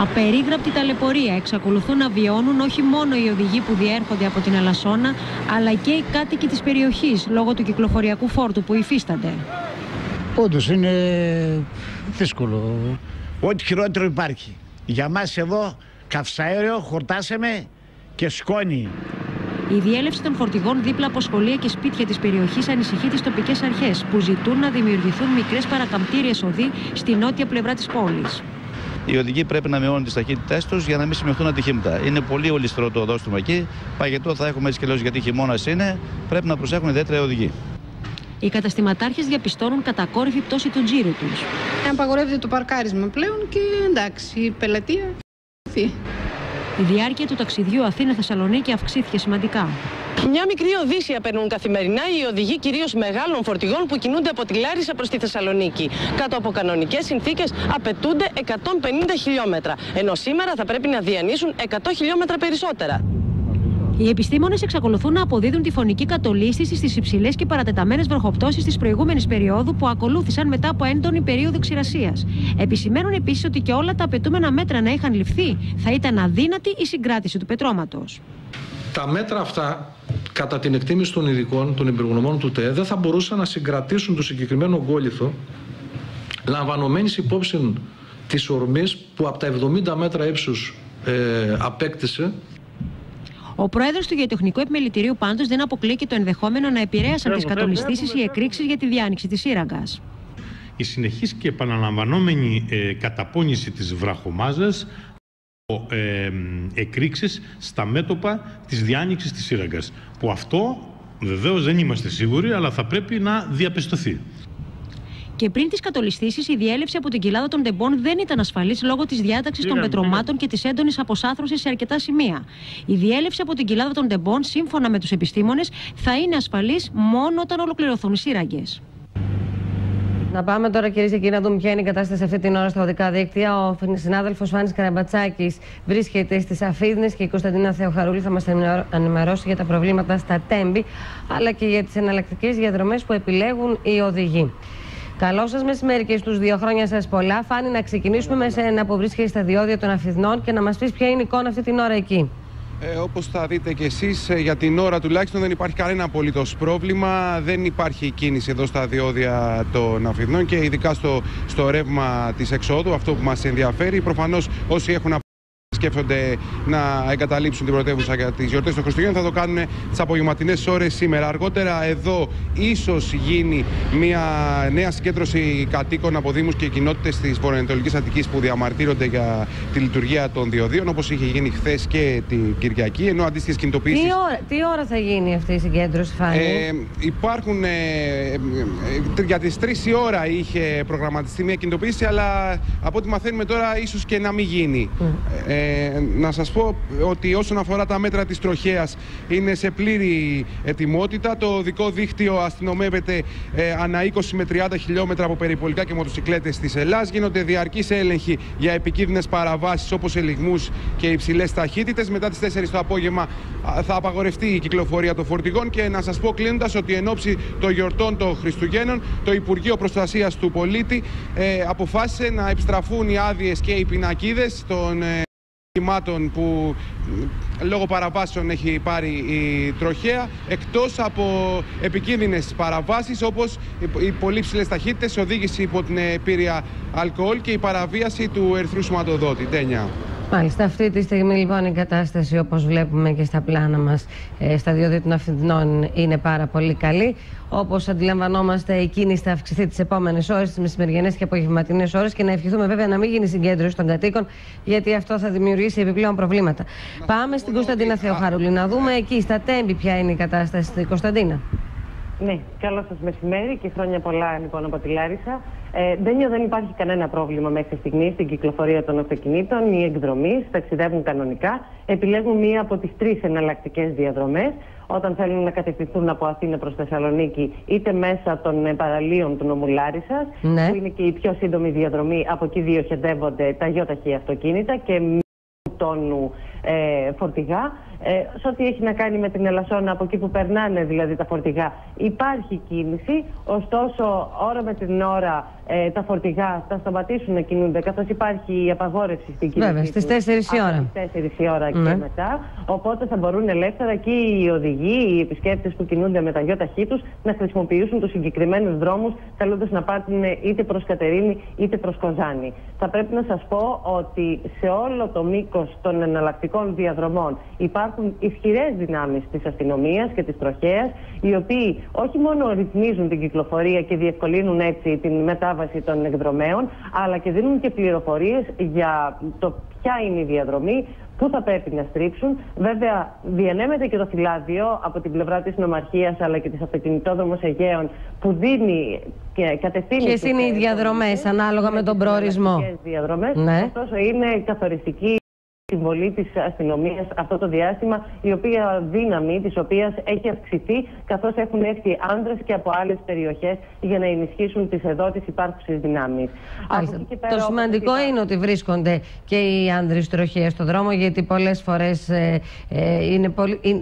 Απερίγραπτη ταλαιπωρία εξακολουθούν να βιώνουν όχι μόνο οι οδηγοί που διέρχονται από την Αλασσόνα, αλλά και οι κάτοικοι της περιοχής λόγω του κυκλοφοριακού φόρτου που υφίστανται. Όντως είναι δύσκολο. Ό,τι χειρότερο υπάρχει. Για μας εδώ καυσαέριο χορτάσαμε και σκόνη. Η διέλευση των φορτηγών δίπλα από σχολεία και σπίτια της περιοχής ανησυχεί τις τοπικές αρχές, που ζητούν να δημιουργηθούν μικρές παρακαμπτήριες οδοί στη νότια πλευρά της πόλης. Οι οδηγοί πρέπει να μειώνουν τις ταχύτητές τους για να μην σημειωθούν ατυχήματα. Είναι πολύ ολιστρό το οδόστρωμα εκεί. Παγετό θα έχουμε έτσι και λέω γιατί χειμώνας είναι. Πρέπει να προσέχουν ιδιαίτερα οι οδηγοί. Οι καταστηματάρχες διαπιστώνουν κατακόρυφη πτώση του τζίρου τους. Απαγορεύεται το παρκάρισμα πλέον και εντάξει, η πελατεία. Η διάρκεια του ταξιδιού Αθήνα-Θεσσαλονίκη αυξήθηκε σημαντικά. Μια μικρή οδύσσια περνούν καθημερινά οι οδηγοί κυρίως μεγάλων φορτηγών που κινούνται από τη Λάρισα προς τη Θεσσαλονίκη. Κάτω από κανονικές συνθήκες απαιτούνται 150 χιλιόμετρα, ενώ σήμερα θα πρέπει να διανύσουν 100 χιλιόμετρα περισσότερα. Οι επιστήμονες εξακολουθούν να αποδίδουν τη φωνική κατολίσθηση στις υψηλές και παρατεταμένες βροχοπτώσεις της προηγούμενης περίοδου που ακολούθησαν μετά από έντονη περίοδο ξηρασίας. Επισημαίνουν επίσης ότι και όλα τα απαιτούμενα μέτρα να είχαν ληφθεί θα ήταν αδύνατη η συγκράτηση του πετρώματος. Τα μέτρα αυτά, κατά την εκτίμηση των ειδικών, των εμπειρογνωμών του ΤΕ, δεν θα μπορούσαν να συγκρατήσουν το συγκεκριμένο γκόλιθο, λαμβανομένης υπόψη της ορμής που από τα 70 μέτρα ύψους ε, απέκτησε ο πρόεδρος του Γεωτεχνικού Επιμελητηρίου πάντως δεν αποκλεί και το ενδεχόμενο να επηρέασαν τις κατολιστήσεις ή εκρήξεις για τη διάνοιξη της σύραγγας. Η συνεχής και επαναλαμβανόμενη ε, καταπώνηση της βραχομάζας ε, εκρήξεις στα μέτωπα της διάνοιξης της σύραγγας. Που αυτό βεβαίως δεν είμαστε σίγουροι, αλλά θα πρέπει να διαπιστωθεί. Και πριν τις κατολιστήσεις, η διέλευση από την κοιλάδα των τεμπών δεν ήταν ασφαλής λόγω της διάταξης των πετρωμάτων και της έντονης αποσάθρωσης σε αρκετά σημεία. Η διέλευση από την κοιλάδα των τεμπών, σύμφωνα με τους επιστήμονες, θα είναι ασφαλής μόνο όταν ολοκληρωθούν οι σύραγγες. Να πάμε τώρα κυρίες και κύριοι να δούμε ποια είναι η κατάσταση αυτή την ώρα στα οδικά δίκτυα. Ο συνάδελφος Φάνης Καραμπατσάκης βρίσκεται στις Αφίδνες και η Κωνσταντίνα Θεοχαρούλη θα μας ενημερώσει για τα προβλήματα στα Τέμπη αλλά και για τις εναλλακτικές διαδρομές που επιλέγουν οι οδηγοί. Καλό σας μεσημέρι και στους δύο χρόνια σας πολλά. Φάνη, να ξεκινήσουμε με σένα που βρίσκεται στα διόδια των Αφιδνών και να μας πεις ποια είναι η εικόνα αυτή την ώρα εκεί. Ε, Όπως θα δείτε και εσείς, ε, για την ώρα τουλάχιστον δεν υπάρχει κανένα απολύτως πρόβλημα. Δεν υπάρχει κίνηση εδώ στα διόδια των Αφιδνών και ειδικά στο, στο ρεύμα της εξόδου. Αυτό που μας ενδιαφέρει. Προφανώς όσοι έχουν σκέφτονται να εγκαταλείψουν την πρωτεύουσα για τις γιορτές των Χριστουγέννων. Θα το κάνουν τις απογευματινές ώρες σήμερα. Αργότερα εδώ ίσως γίνει μια νέα συγκέντρωση κατοίκων από Δήμους και κοινότητες της Βορειοανατολικής Αττικής που διαμαρτύρονται για τη λειτουργία των διοδίων, όπως είχε γίνει χθες και την Κυριακή. Ενώ αντίστοιχες κινητοποιήσει. Τι, ώρα, τι ώρα θα γίνει αυτή η συγκέντρωση, Φάνη; Ε, υπάρχουν. Ε, ε, για τις 3 η ώρα είχε προγραμματιστεί μια κινητοποίηση, αλλά από ό,τι μαθαίνουμε τώρα ίσως και να μην γίνει. Ε, να σας πω ότι όσον αφορά τα μέτρα της τροχέας είναι σε πλήρη ετοιμότητα. Το δικό δίκτυο αστυνομεύεται ε, ανά 20 με 30 χιλιόμετρα από περιπολικά και μοτοσυκλέτες της Ελλάς. Γίνονται διαρκείς έλεγχοι για επικίνδυνες παραβάσεις όπως ελιγμούς και υψηλές ταχύτητες. Μετά τις 4 το απόγευμα θα απαγορευτεί η κυκλοφορία των φορτηγών και να σας πω κλείνοντας ότι εν ώψη των γιορτών των Χριστουγέννων το Υπουργείο Προστασίας του Πολίτη ε, αποφάσισε να επιστραφούν οι άδειες και οι πινακίδες των ε, που λόγω παραβάσεων έχει πάρει η τροχέα εκτός από επικίνδυνες παραβάσεις όπως οι πολύ ψηλές ταχύτητες, οδήγηση υπό την επίρρεια αλκοόλ και η παραβίαση του ερθρού σωματοδότη. Τένια. Μάλιστα, αυτή τη στιγμή λοιπόν η κατάσταση όπως βλέπουμε και στα πλάνα μας ε, στα διόδια των Αθηνών είναι πάρα πολύ καλή. Όπως αντιλαμβανόμαστε η κίνηση θα αυξηθεί τις επόμενες ώρες, τις μεσημεριανές και απογευματινές ώρες και να ευχηθούμε βέβαια να μην γίνει συγκέντρωση των κατοίκων γιατί αυτό θα δημιουργήσει επιπλέον προβλήματα. Πάμε στην Κωνσταντίνα Θεοχαρούλη να δούμε εκεί στα Τέμπη ποια είναι η κατάσταση στην Κωνσταντίνα; Ναι, καλό σας μεσημέρι και χρόνια πολλά λοιπόν από τη Λάρισα. Ε, Ντένιο, δεν υπάρχει κανένα πρόβλημα μέχρι στιγμής στην κυκλοφορία των αυτοκινήτων. Οι εκδρομή ταξιδεύουν κανονικά. Επιλέγουν μία από τις τρεις εναλλακτικές διαδρομές όταν θέλουν να κατευθυνθούν από Αθήνα προς Θεσσαλονίκη, είτε μέσα των παραλίων του νομού Λάρισα, ναι. που είναι και η πιο σύντομη διαδρομή. Από εκεί διοχετεύονται τα γιοταχή αυτοκίνητα και τόνου ε, φορτηγά. Ε, σε ό,τι έχει να κάνει με την Ελασσόνα, από εκεί που περνάνε δηλαδή τα φορτηγά, υπάρχει κίνηση. Ωστόσο, ώρα με την ώρα ε, τα φορτηγά θα σταματήσουν να κινούνται, καθώς υπάρχει η απαγόρευση στην κίνηση. Βέβαια, στις 4 η ώρα. Στι 4 η ώρα και ναι. μετά. Οπότε θα μπορούν ελεύθερα και οι οδηγοί, οι επισκέπτες που κινούνται με τα γιοταχή τους να χρησιμοποιήσουν τους συγκεκριμένους δρόμους, θέλοντας να πάρουν είτε προς Κατερίνη είτε προς Κοζάνη. Θα πρέπει να σας πω ότι σε όλο το μήκος των εναλλακτικών διαδρομών υπάρχουν ισχυρές δυνάμεις της αστυνομίας και της τροχέας, οι οποίοι όχι μόνο ρυθμίζουν την κυκλοφορία και διευκολύνουν έτσι την μετάβαση των εκδρομέων, αλλά και δίνουν και πληροφορίες για το ποια είναι η διαδρομή, πού θα πρέπει να στρίψουν. Βέβαια, διανέμεται και το φυλάδιο από την πλευρά της νομαρχίας αλλά και της αυτοκινητόδρομος Αιγαίων που δίνει και κατευθύνει. Ποιες είναι οι διαδρομές ανάλογα με τον προορισμό; Διαδρομές, ναι. Ωστόσο, είναι καθοριστική συμβολή της αστυνομίας αυτό το διάστημα, η οποία δύναμη της οποίας έχει αυξηθεί, καθώς έχουν έρθει άνδρες και από άλλες περιοχές για να ενισχύσουν τις εδώ τις υπάρχουσες δυνάμεις. Το σημαντικό είναι ότι βρίσκονται και οι άνδρες τροχίε στον δρόμο, γιατί πολλές φορές ε, ε,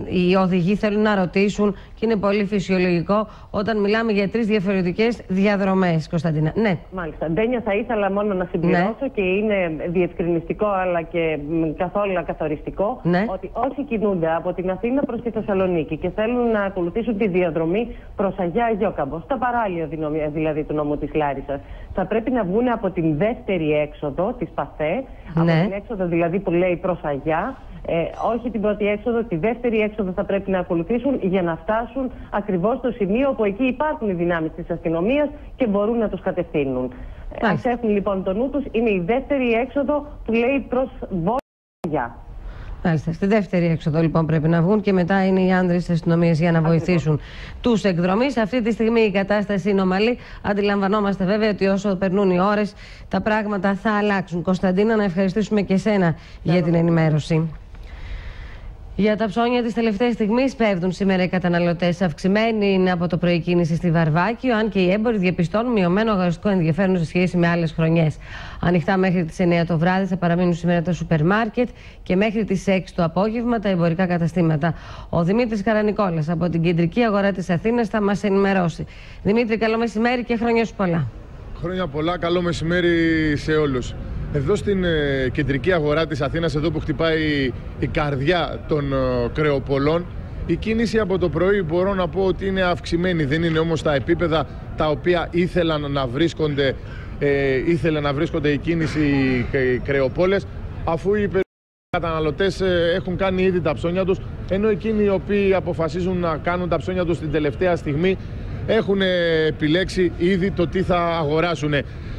οι οδηγοί θέλουν να ρωτήσουν και είναι πολύ φυσιολογικό όταν μιλάμε για τρεις διαφορετικές διαδρομές, Κωνσταντίνα. Ναι. Μάλιστα. Ντένια, θα ήθελα μόνο να συμπληρώσω ναι. και είναι διευκρινιστικό αλλά και καθόλου καθοριστικό ναι. ότι όσοι κινούνται από την Αθήνα προς τη Θεσσαλονίκη και θέλουν να ακολουθήσουν τη διαδρομή προς Αγιά Αγιόκαμπο, στα παράλια δηλαδή του νόμου της Λάρισας, θα πρέπει να βγουν από την δεύτερη έξοδο της ΠΑΘΕ, από ναι. την έξοδο δηλαδή που λέει προς Αγιά, ε, όχι την πρώτη έξοδο, τη δεύτερη έξοδο θα πρέπει να ακολουθήσουν για να φτάσουν ακριβώς στο σημείο που εκεί υπάρχουν οι δυνάμεις της αστυνομίας και μπορούν να τους κατευθύνουν. Α έχουν λοιπόν το νου τους, είναι η δεύτερη έξοδο που λέει προς βόρεια. Μάλιστα. Στη δεύτερη έξοδο λοιπόν πρέπει να βγουν και μετά είναι οι άνδρε τη αστυνομία για να βοηθήσουν τους εκδρομή. Αυτή τη στιγμή η κατάσταση είναι ομαλή. Αντιλαμβανόμαστε βέβαια ότι όσο περνούν οι ώρες τα πράγματα θα αλλάξουν. Κωνσταντίνα, να ευχαριστήσουμε και εσένα για την ενημέρωση. Για τα ψώνια της τελευταίας στιγμής πέφτουν σήμερα οι καταναλωτές. Αυξημένη είναι από το πρωί κίνηση στη Βαρβάκιο, αν και οι έμποροι διαπιστώνουν μειωμένο αγοραστικό ενδιαφέρον σε σχέση με άλλες χρονιές. Ανοιχτά μέχρι τις 9 το βράδυ θα παραμείνουν σήμερα τα σούπερ μάρκετ και μέχρι τις 6 το απόγευμα τα εμπορικά καταστήματα. Ο Δημήτρης Καρανικόλας από την κεντρική αγορά της Αθήνας θα μας ενημερώσει. Δημήτρη, καλό μεσημέρι και χρόνια σου πολλά. Χρόνια πολλά, καλό μεσημέρι σε όλους. Εδώ στην ε, κεντρική αγορά της Αθήνας, εδώ που χτυπάει η καρδιά των ε, κρεοπολών, η κίνηση από το πρωί μπορώ να πω ότι είναι αυξημένη. Δεν είναι όμως τα επίπεδα τα οποία ήθελαν να βρίσκονται, ε, ήθελε να βρίσκονται η κίνηση οι κρεοπόλες, αφού οι καταναλωτές ε, έχουν κάνει ήδη τα ψώνια τους, ενώ εκείνοι οι οποίοι αποφασίζουν να κάνουν τα ψώνια τους την τελευταία στιγμή έχουν επιλέξει ήδη το τι θα αγοράσουν.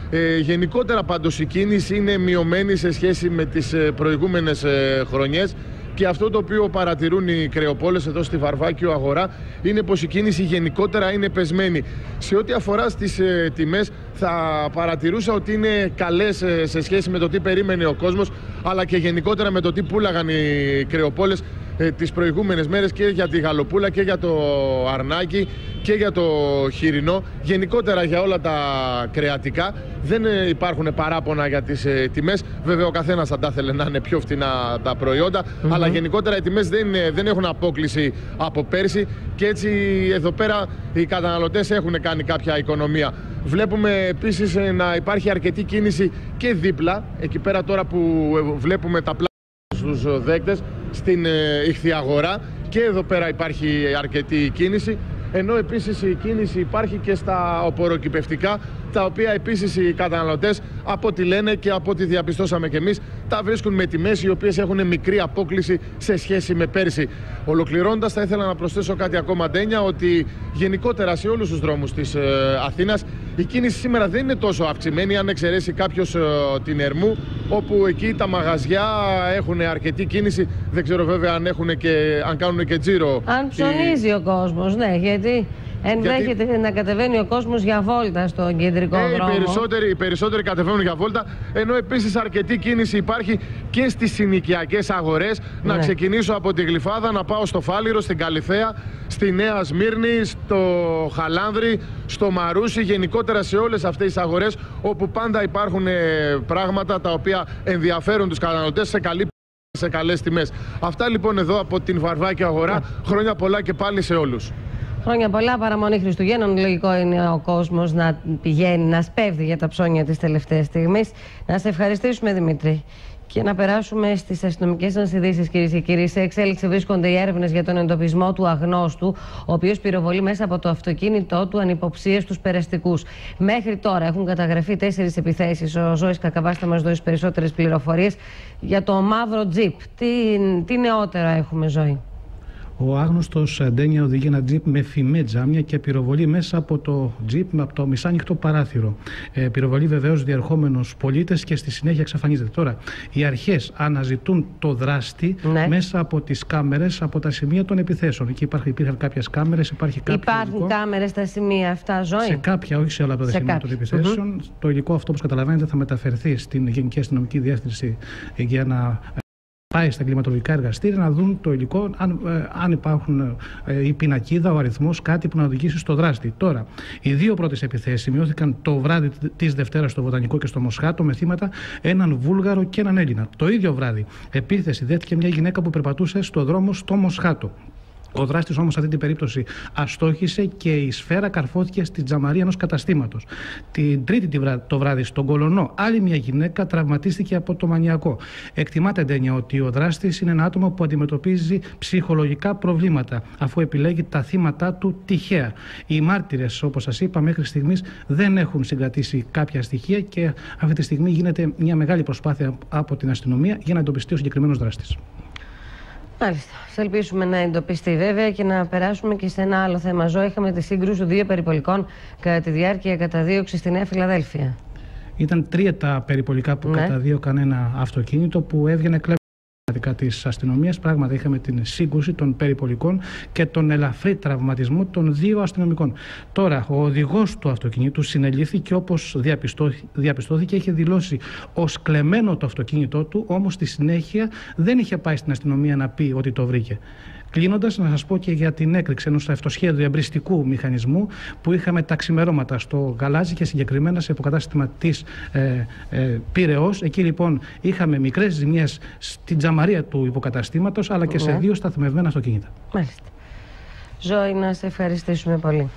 Ε, γενικότερα πάντως η κίνηση είναι μειωμένη σε σχέση με τις ε, προηγούμενες ε, χρονιές και αυτό το οποίο παρατηρούν οι κρεοπόλες εδώ στη Βαρβάκιο αγορά είναι πως η κίνηση γενικότερα είναι πεσμένη. Σε ό,τι αφορά στις ε, τιμές θα παρατηρούσα ότι είναι καλές ε, σε σχέση με το τι περίμενε ο κόσμος αλλά και γενικότερα με το τι πουλάγαν οι κρεοπόλες ε, τις προηγούμενες μέρες και για τη γαλοπούλα και για το αρνάκι και για το χοιρινό. Γενικότερα για όλα τα κρεατικά δεν ε, υπάρχουν παράπονα για τις ε, τιμές. Βέβαια ο καθένας θα τα ήθελε να είναι πιο φτηνά τα προϊόντα αλλά γενικότερα οι τιμές δεν, δεν έχουν απόκληση από πέρσι και έτσι εδώ πέρα οι καταναλωτές έχουν κάνει κάποια οικονομία. Βλέπουμε επίσης ε, να υπάρχει αρκετή κίνηση και δίπλα, εκεί πέρα τώρα που ε, βλέπουμε τα πλάνα στους δέκτες στην ε, ηχθιαγορά και εδώ πέρα υπάρχει αρκετή κίνηση ενώ επίσης η κίνηση υπάρχει και στα οποροκυπευτικά τα οποία επίσης οι καταναλωτές από ό,τι λένε και από ό,τι διαπιστώσαμε και εμείς τα βρίσκουν με τιμές οι οποίες έχουν μικρή απόκληση σε σχέση με πέρσι. Ολοκληρώνοντας θα ήθελα να προσθέσω κάτι ακόμα Ντένια ότι γενικότερα σε όλους τους δρόμους της ε, Αθήνας η κίνηση σήμερα δεν είναι τόσο αυξημένη αν εξαιρέσει κάποιος ε, την Ερμού όπου εκεί τα μαγαζιά έχουν αρκετή κίνηση δεν ξέρω βέβαια αν, έχουν και, αν κάνουν και τζίρο. Αν ψωνίζει ο κόσμος, ναι, γιατί ενδέχεται Γιατί... να κατεβαίνει ο κόσμος για βόλτα στον κεντρικό ε, δρόμο. Οι περισσότεροι, οι περισσότεροι κατεβαίνουν για βόλτα, ενώ επίσης αρκετή κίνηση υπάρχει και στις συνοικιακές αγορές. Να ναι. ξεκινήσω από τη Γλυφάδα, να πάω στο Φάληρο, στην Καλυθέα, στη Νέα Σμύρνη, στο Χαλάνδρη, στο Μαρούσι, γενικότερα σε όλες αυτές τις αγορές όπου πάντα υπάρχουν ε, πράγματα τα οποία ενδιαφέρουν τους καταναλωτές σε καλή σε καλές τιμές. Αυτά λοιπόν εδώ από την Βαρβάκη Αγορά. Ναι. Χρόνια πολλά και πάλι σε όλους. Χρόνια πολλά, παραμονή Χριστουγέννων. Λογικό είναι ο κόσμος να πηγαίνει, να σπέβδει για τα ψώνια της τελευταίας στιγμής. Να σε ευχαριστήσουμε, Δημήτρη. Και να περάσουμε στις αστυνομικές μας ειδήσεις, κυρίες και κύριοι. Σε εξέλιξη βρίσκονται οι έρευνες για τον εντοπισμό του αγνώστου, ο οποίος πυροβολεί μέσα από το αυτοκίνητό του ανυποψίες στους περαστικούς. Μέχρι τώρα έχουν καταγραφεί τέσσερις επιθέσεις. Ο Ζώης Κακαβά θα μας δώσει περισσότερες πληροφορίες για το μαύρο τζιπ. Τι, τι νεότερα έχουμε, Ζωή. Ο άγνωστος Ντένια οδηγεί ένα τζιπ με φημέ τζάμια και πυροβολεί μέσα από το τζιπ από το μισάνοιχτο παράθυρο. Ε, πυροβολεί βεβαίως διερχόμενους πολίτες και στη συνέχεια εξαφανίζεται. Τώρα, οι αρχές αναζητούν το δράστη ναι. μέσα από τις κάμερες από τα σημεία των επιθέσεων. Εκεί υπάρχουν, υπήρχαν κάποιες κάμερες, υπάρχει κάποιο. Υπάρχουν κάμερες στα σημεία αυτά, ζωή. Σε κάποια, όχι σε όλα τα σημεία των επιθέσεων. Το υλικό αυτό, όπως καταλαβαίνετε, θα μεταφερθεί στην Γενική Αστυνομική Διεύθυνση για να πάει στα κλιματολογικά εργαστήρια να δουν το υλικό, αν, ε, αν υπάρχουν ε, η πινακίδα, ο αριθμός, κάτι που να οδηγήσει στο δράστη. Τώρα, οι δύο πρώτες επιθέσεις σημειώθηκαν το βράδυ της Δευτέρας στο Βοτανικό και στο Μοσχάτο με θύματα έναν Βούλγαρο και έναν Έλληνα. Το ίδιο βράδυ επίθεση δέθηκε μια γυναίκα που περπατούσε στο δρόμο στο Μοσχάτο. Ο δράστης όμως σε αυτή την περίπτωση αστόχησε και η σφαίρα καρφώθηκε στη τζαμαρία ενός καταστήματος. Την Τρίτη το βράδυ στον Κολονό, άλλη μια γυναίκα τραυματίστηκε από το μανιακό. Εκτιμάται εντένια ότι ο δράστης είναι ένα άτομο που αντιμετωπίζει ψυχολογικά προβλήματα, αφού επιλέγει τα θύματα του τυχαία. Οι μάρτυρες, όπως σας είπα, μέχρι στιγμής δεν έχουν συγκρατήσει κάποια στοιχεία και αυτή τη στιγμή γίνεται μια μεγάλη προσπάθεια από την αστυνομία για να εντοπιστεί ο συγκεκριμένος δράστης. Μάλιστα. Σε ελπίσουμε να εντοπιστεί βέβαια και να περάσουμε και σε ένα άλλο θέμα. Ζω, είχαμε τη σύγκρουση δύο περιπολικών κατά τη διάρκεια καταδίωξης στη Νέα Φιλαδέλφια. Ήταν τρία τα περιπολικά που ναι. καταδίωκαν ένα αυτοκίνητο που έβγαινε της αστυνομίας. Πράγματι, είχαμε την σύγκρουση των περιπολικών και τον ελαφρύ τραυματισμό των δύο αστυνομικών. Τώρα, ο οδηγός του αυτοκινήτου συνελήφθηκε όπως διαπιστώθηκε, είχε δηλώσει ως κλεμμένο το αυτοκίνητό του, όμως στη συνέχεια δεν είχε πάει στην αστυνομία να πει ότι το βρήκε. Κλείνοντας, να σας πω και για την έκρηξη ενός αυτοσχέδιου εμπριστικού μηχανισμού που είχαμε τα ξημερώματα στο Γαλάζι και συγκεκριμένα σε υποκατάστημα της ε, ε, Πυραιό. Εκεί λοιπόν είχαμε μικρές ζημιές στην τζαμαρία του υποκαταστήματος αλλά και σε ναι. δύο σταθμευμένα αυτοκίνητα. Μάλιστα. Ζωή, να σε ευχαριστήσουμε πολύ.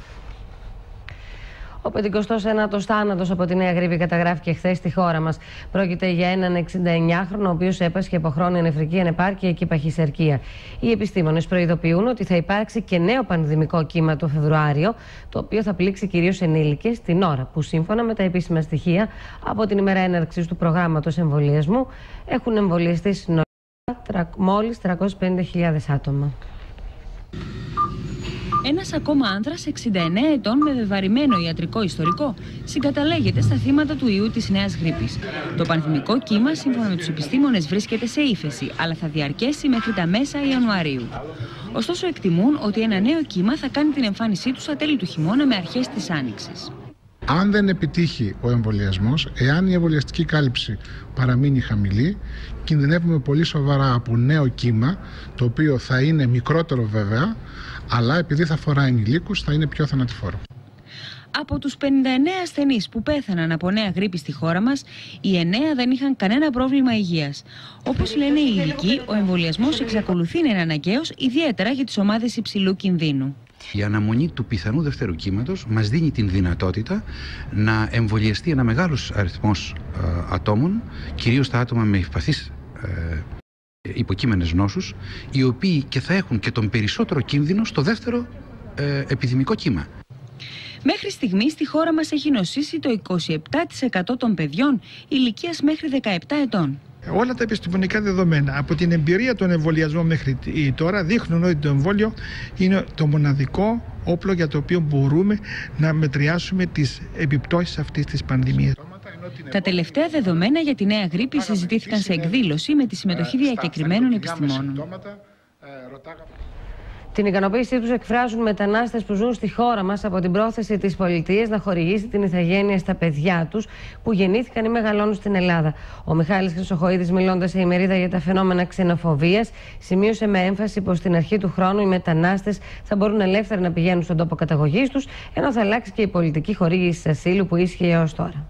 Ο 59ο θάνατος από τη νέα γρήπη καταγράφηκε χθες στη χώρα μας. Πρόκειται για έναν 69χρονο, ο οποίος έπασχε από χρόνια νεφρική ανεπάρκεια και παχυσαρκία. Οι επιστήμονες προειδοποιούν ότι θα υπάρξει και νέο πανδημικό κύμα το Φεβρουάριο, το οποίο θα πλήξει κυρίως ενήλικες την ώρα που, σύμφωνα με τα επίσημα στοιχεία, από την ημέρα έναρξης του προγράμματος εμβολιασμού έχουν εμβολιαστεί συνολικά μόλις 350.000 άτομα. Ένας ακόμα άνδρας 69 ετών με βεβαρημένο ιατρικό ιστορικό συγκαταλέγεται στα θύματα του ιού της νέας γρήπης. Το πανδημικό κύμα, σύμφωνα με τους επιστήμονες, βρίσκεται σε ύφεση, αλλά θα διαρκέσει μέχρι τα μέσα Ιανουαρίου. Ωστόσο, εκτιμούν ότι ένα νέο κύμα θα κάνει την εμφάνισή του στα τέλη του χειμώνα με αρχές της άνοιξης. Αν δεν επιτύχει ο εμβολιασμός, εάν η εμβολιαστική κάλυψη παραμείνει χαμηλή, κινδυνεύουμε πολύ σοβαρά από νέο κύμα, το οποίο θα είναι μικρότερο βέβαια, αλλά επειδή θα αφορά ενηλίκους θα είναι πιο θανατηφόρο. Από τους 59 ασθενείς που πέθαναν από νέα γρήπη στη χώρα μας, οι 9 δεν είχαν κανένα πρόβλημα υγείας. Όπως λένε οι ειδικοί, ο εμβολιασμός εξακολουθεί να είναι αναγκαίος, ιδιαίτερα για τις ομάδες υψηλού κινδύνου. Η αναμονή του πιθανού δεύτερου κύματος μας δίνει την δυνατότητα να εμβολιαστεί ένα μεγάλος αριθμός ε, ατόμων, κυρίως τα άτομα με ευπαθείς ε, υποκείμενες νόσους, οι οποίοι και θα έχουν και τον περισσότερο κίνδυνο στο δεύτερο ε, επιδημικό κύμα. Μέχρι στιγμής στη χώρα μας έχει νοσήσει το 27% των παιδιών ηλικίας μέχρι 17 ετών. Όλα τα επιστημονικά δεδομένα από την εμπειρία των εμβολιασμών μέχρι τώρα δείχνουν ότι το εμβόλιο είναι το μοναδικό όπλο για το οποίο μπορούμε να μετριάσουμε τις επιπτώσεις αυτής της πανδημίας. Τα τελευταία δεδομένα για τη νέα γρήπη συζητήθηκαν σε εκδήλωση με τη συμμετοχή διακεκριμένων επιστημόνων. Την ικανοποίησή τους εκφράζουν μετανάστες που ζουν στη χώρα μας από την πρόθεση της πολιτείας να χορηγήσει την ηθαγένεια στα παιδιά τους που γεννήθηκαν ή μεγαλώνουν στην Ελλάδα. Ο Μιχάλης Χρυσοχοίδης, μιλώντας σε ημερίδα για τα φαινόμενα ξενοφοβίας, σημείωσε με έμφαση πως στην αρχή του χρόνου οι μετανάστες θα μπορούν ελεύθερα να πηγαίνουν στον τόπο καταγωγής τους, ενώ θα αλλάξει και η πολιτική χορήγηση ασύλου που ίσχυε έως τώρα.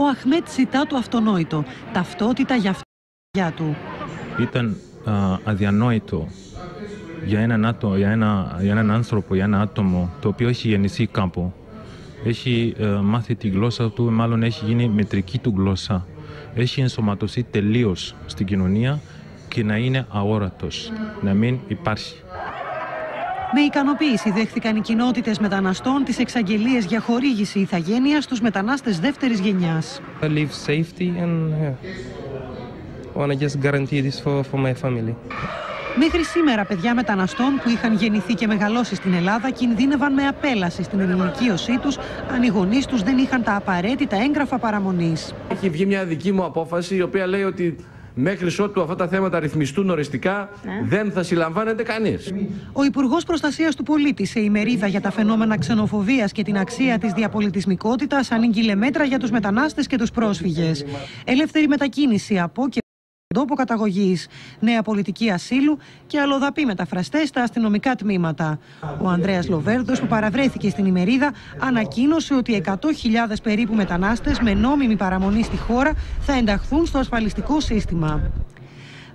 Ο Αχμέτ ζητά το αυτονόητο, ταυτότητα για αυτιά του. Ήταν α, αδιανόητο για έναν, άτομο, για, ένα, για έναν άνθρωπο, για ένα άτομο το οποίο έχει γεννηθεί κάπου. Έχει ε, μάθει τη γλώσσα του, μάλλον έχει γίνει μετρική του γλώσσα. Έχει ενσωματωθεί τελείως στην κοινωνία και να είναι αόρατος, να μην υπάρχει. Με ικανοποίηση δέχθηκαν οι κοινότητες μεταναστών τις εξαγγελίες για χορήγηση ηθαγένειας στους μετανάστες δεύτερης γενιάς. Μέχρι σήμερα, παιδιά μεταναστών που είχαν γεννηθεί και μεγαλώσει στην Ελλάδα κινδύνευαν με απέλαση στην ενηλικίωσή τους αν οι γονείς τους δεν είχαν τα απαραίτητα έγγραφα παραμονής. Έχει βγει μια δική μου απόφαση η οποία λέει ότι μέχρι ότου αυτά τα θέματα ρυθμιστούν οριστικά, ναι. δεν θα συλλαμβάνεται κανείς. Ο Υπουργός Προστασίας του Πολίτη, σε ημερίδα για τα φαινόμενα ξενοφοβίας και την αξία της διαπολιτισμικότητας, ανήγγειλε μέτρα για τους μετανάστες και τους πρόσφυγες. Ελεύθερη μετακίνηση από και τόπο καταγωγή, νέα πολιτική ασύλου και αλλοδαπή μεταφραστές στα αστυνομικά τμήματα. Ο Ανδρέας Λοβέρδος, που παραβρέθηκε στην ημερίδα, ανακοίνωσε ότι 100.000 περίπου μετανάστες με νόμιμη παραμονή στη χώρα θα ενταχθούν στο ασφαλιστικό σύστημα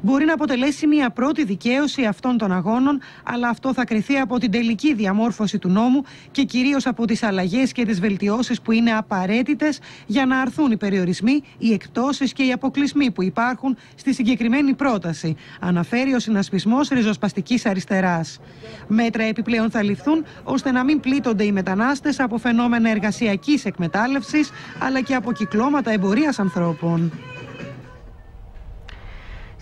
μπορεί να αποτελέσει μια πρώτη δικαίωση αυτών των αγώνων, αλλά αυτό θα κριθεί από την τελική διαμόρφωση του νόμου και κυρίως από τις αλλαγές και τις βελτιώσεις που είναι απαραίτητες για να αρθούν οι περιορισμοί, οι εκτόσεις και οι αποκλεισμοί που υπάρχουν στη συγκεκριμένη πρόταση, αναφέρει ο συνασπισμός ριζοσπαστικής αριστεράς. Μέτρα επιπλέον θα ληφθούν ώστε να μην πλήττονται οι μετανάστες από φαινόμενα εργασιακής εκμετάλλευσης αλλά και από κυκλώματα εμπορίας ανθρώπων.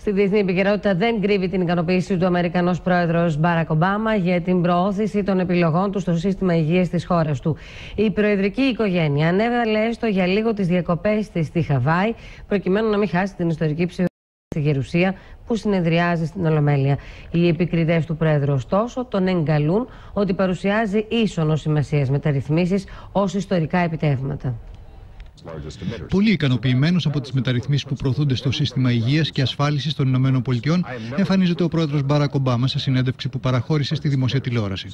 Στη διεθνή επικαιρότητα δεν κρύβει την ικανοποίηση του Αμερικανός πρόεδρος Μπάρακ Ομπάμα για την προώθηση των επιλογών του στο σύστημα υγείας της χώρας του. Η προεδρική οικογένεια ανέβαλε έστω για λίγο τις διακοπές της στη Χαβάη προκειμένου να μην χάσει την ιστορική ψηφοφορία. στη Γερουσία που συνεδριάζει στην Ολομέλεια. Οι επικριτές του Πρόεδρου, ωστόσο, τον εγκαλούν ότι παρουσιάζει ίσονο σημασία μεταρρυθμίσεις ως ιστορικά επιτεύγματα. Πολύ ικανοποιημένος από τις μεταρρυθμίσεις που προωθούνται στο σύστημα υγείας και ασφάλισης των ΗΠΑ, εμφανίζεται ο πρόεδρος Μπάρακ Ομπάμα σε συνέντευξη που παραχώρησε στη δημοσία τηλεόραση.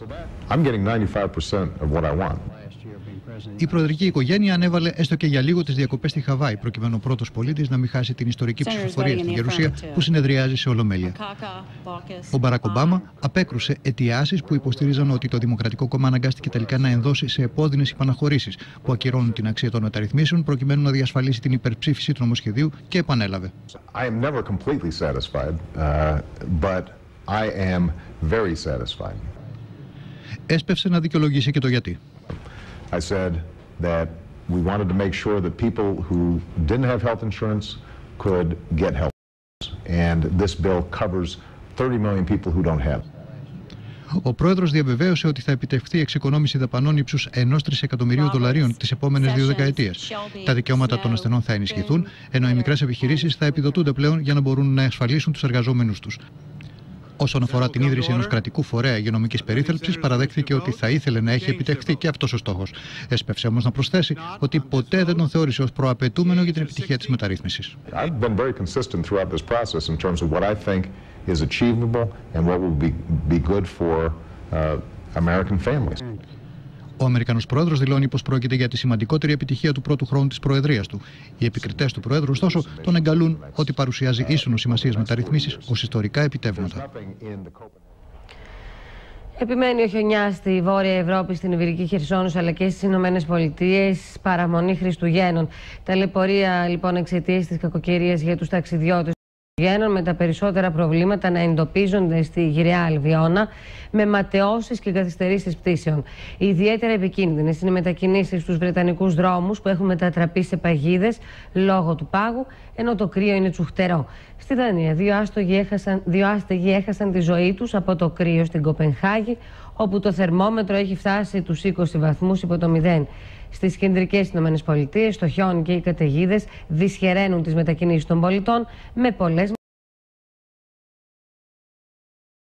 Η προεδρική οικογένεια ανέβαλε έστω και για λίγο τις διακοπές στη Χαβάη, προκειμένου ο πρώτος πολίτης να μην χάσει την ιστορική ψηφοφορία στην Γερουσία που συνεδριάζει σε Ολομέλεια. Ο Μπαράκ Ομπάμα απέκρουσε αιτιάσεις που υποστήριζαν ότι το Δημοκρατικό Κόμμα αναγκάστηκε τελικά να ενδώσει σε επώδυνες υπαναχωρήσεις που ακυρώνουν την αξία των μεταρρυθμίσεων προκειμένου να διασφαλίσει την υπερψήφιση του νομοσχεδίου και επανέλαβε. Έσπευσε να δικαιολογήσει και το γιατί. I said that we wanted to make sure that people who didn't have health insurance could get health insurance. And this bill covers 30 million people who don't have. Ο πρόεδρος διαβεβαίωσε ότι θα επιτευχθεί εξοικονόμηση δαπανών ύψους ενός τρισεκατομμυρίου δολαρίων τις επόμενες δύο δεκαετίες. Τα δικαιώματα των ασθενών θα ενισχυθούν, ενώ οι μικρές επιχειρήσεις θα επιδοτούνται πλέον για να μπορούν να ασφαλίσουν τους εργαζόμενους τους. Όσον αφορά την ίδρυση ενός κρατικού φορέα υγειονομικής περίθαλψης, παραδέχθηκε ότι θα ήθελε να έχει επιτευχθεί και αυτός ο στόχος. Έσπευσε όμως να προσθέσει ότι ποτέ δεν τον θεώρησε ως προαπαιτούμενο για την επιτυχία της μεταρρύθμισης. Ο Αμερικανός πρόεδρος δηλώνει πως πρόκειται για τη σημαντικότερη επιτυχία του πρώτου χρόνου της Προεδρίας του. Οι επικριτές του Προέδρου, ωστόσο, τον εγκαλούν ότι παρουσιάζει ίσονο σημασία μεταρρυθμίσει ως ιστορικά επιτεύγματα. Επιμένει ο χιονιάς στη Βόρεια Ευρώπη, στην Ιβηρική Χερσόνησο αλλά και στις Ηνωμένες Πολιτείες παραμονή Χριστουγέννων. Ταλαιπωρία λοιπόν εξαιτίας της κακοκαιρίας για τους ταξιδιώτες με τα περισσότερα προβλήματα να εντοπίζονται στη γυριά Αλβιώνα με ματαιώσεις και καθυστερήσεις πτήσεων. Ιδιαίτερα επικίνδυνες είναι οι μετακινήσεις στους Βρετανικούς δρόμους που έχουν μετατραπεί σε παγίδες λόγω του πάγου, ενώ το κρύο είναι τσουχτερό. Στη Δανία, δύο, έχασαν, δύο άστεγοι έχασαν τη ζωή τους από το κρύο στην Κοπενχάγη, όπου το θερμόμετρο έχει φτάσει τους 20 βαθμούς υπό το 0. Στις κεντρικές ΗΠΑ, το χιόνι και οι καταιγίδες δυσχεραίνουν τις μετακινήσεις των πολιτών με πολλές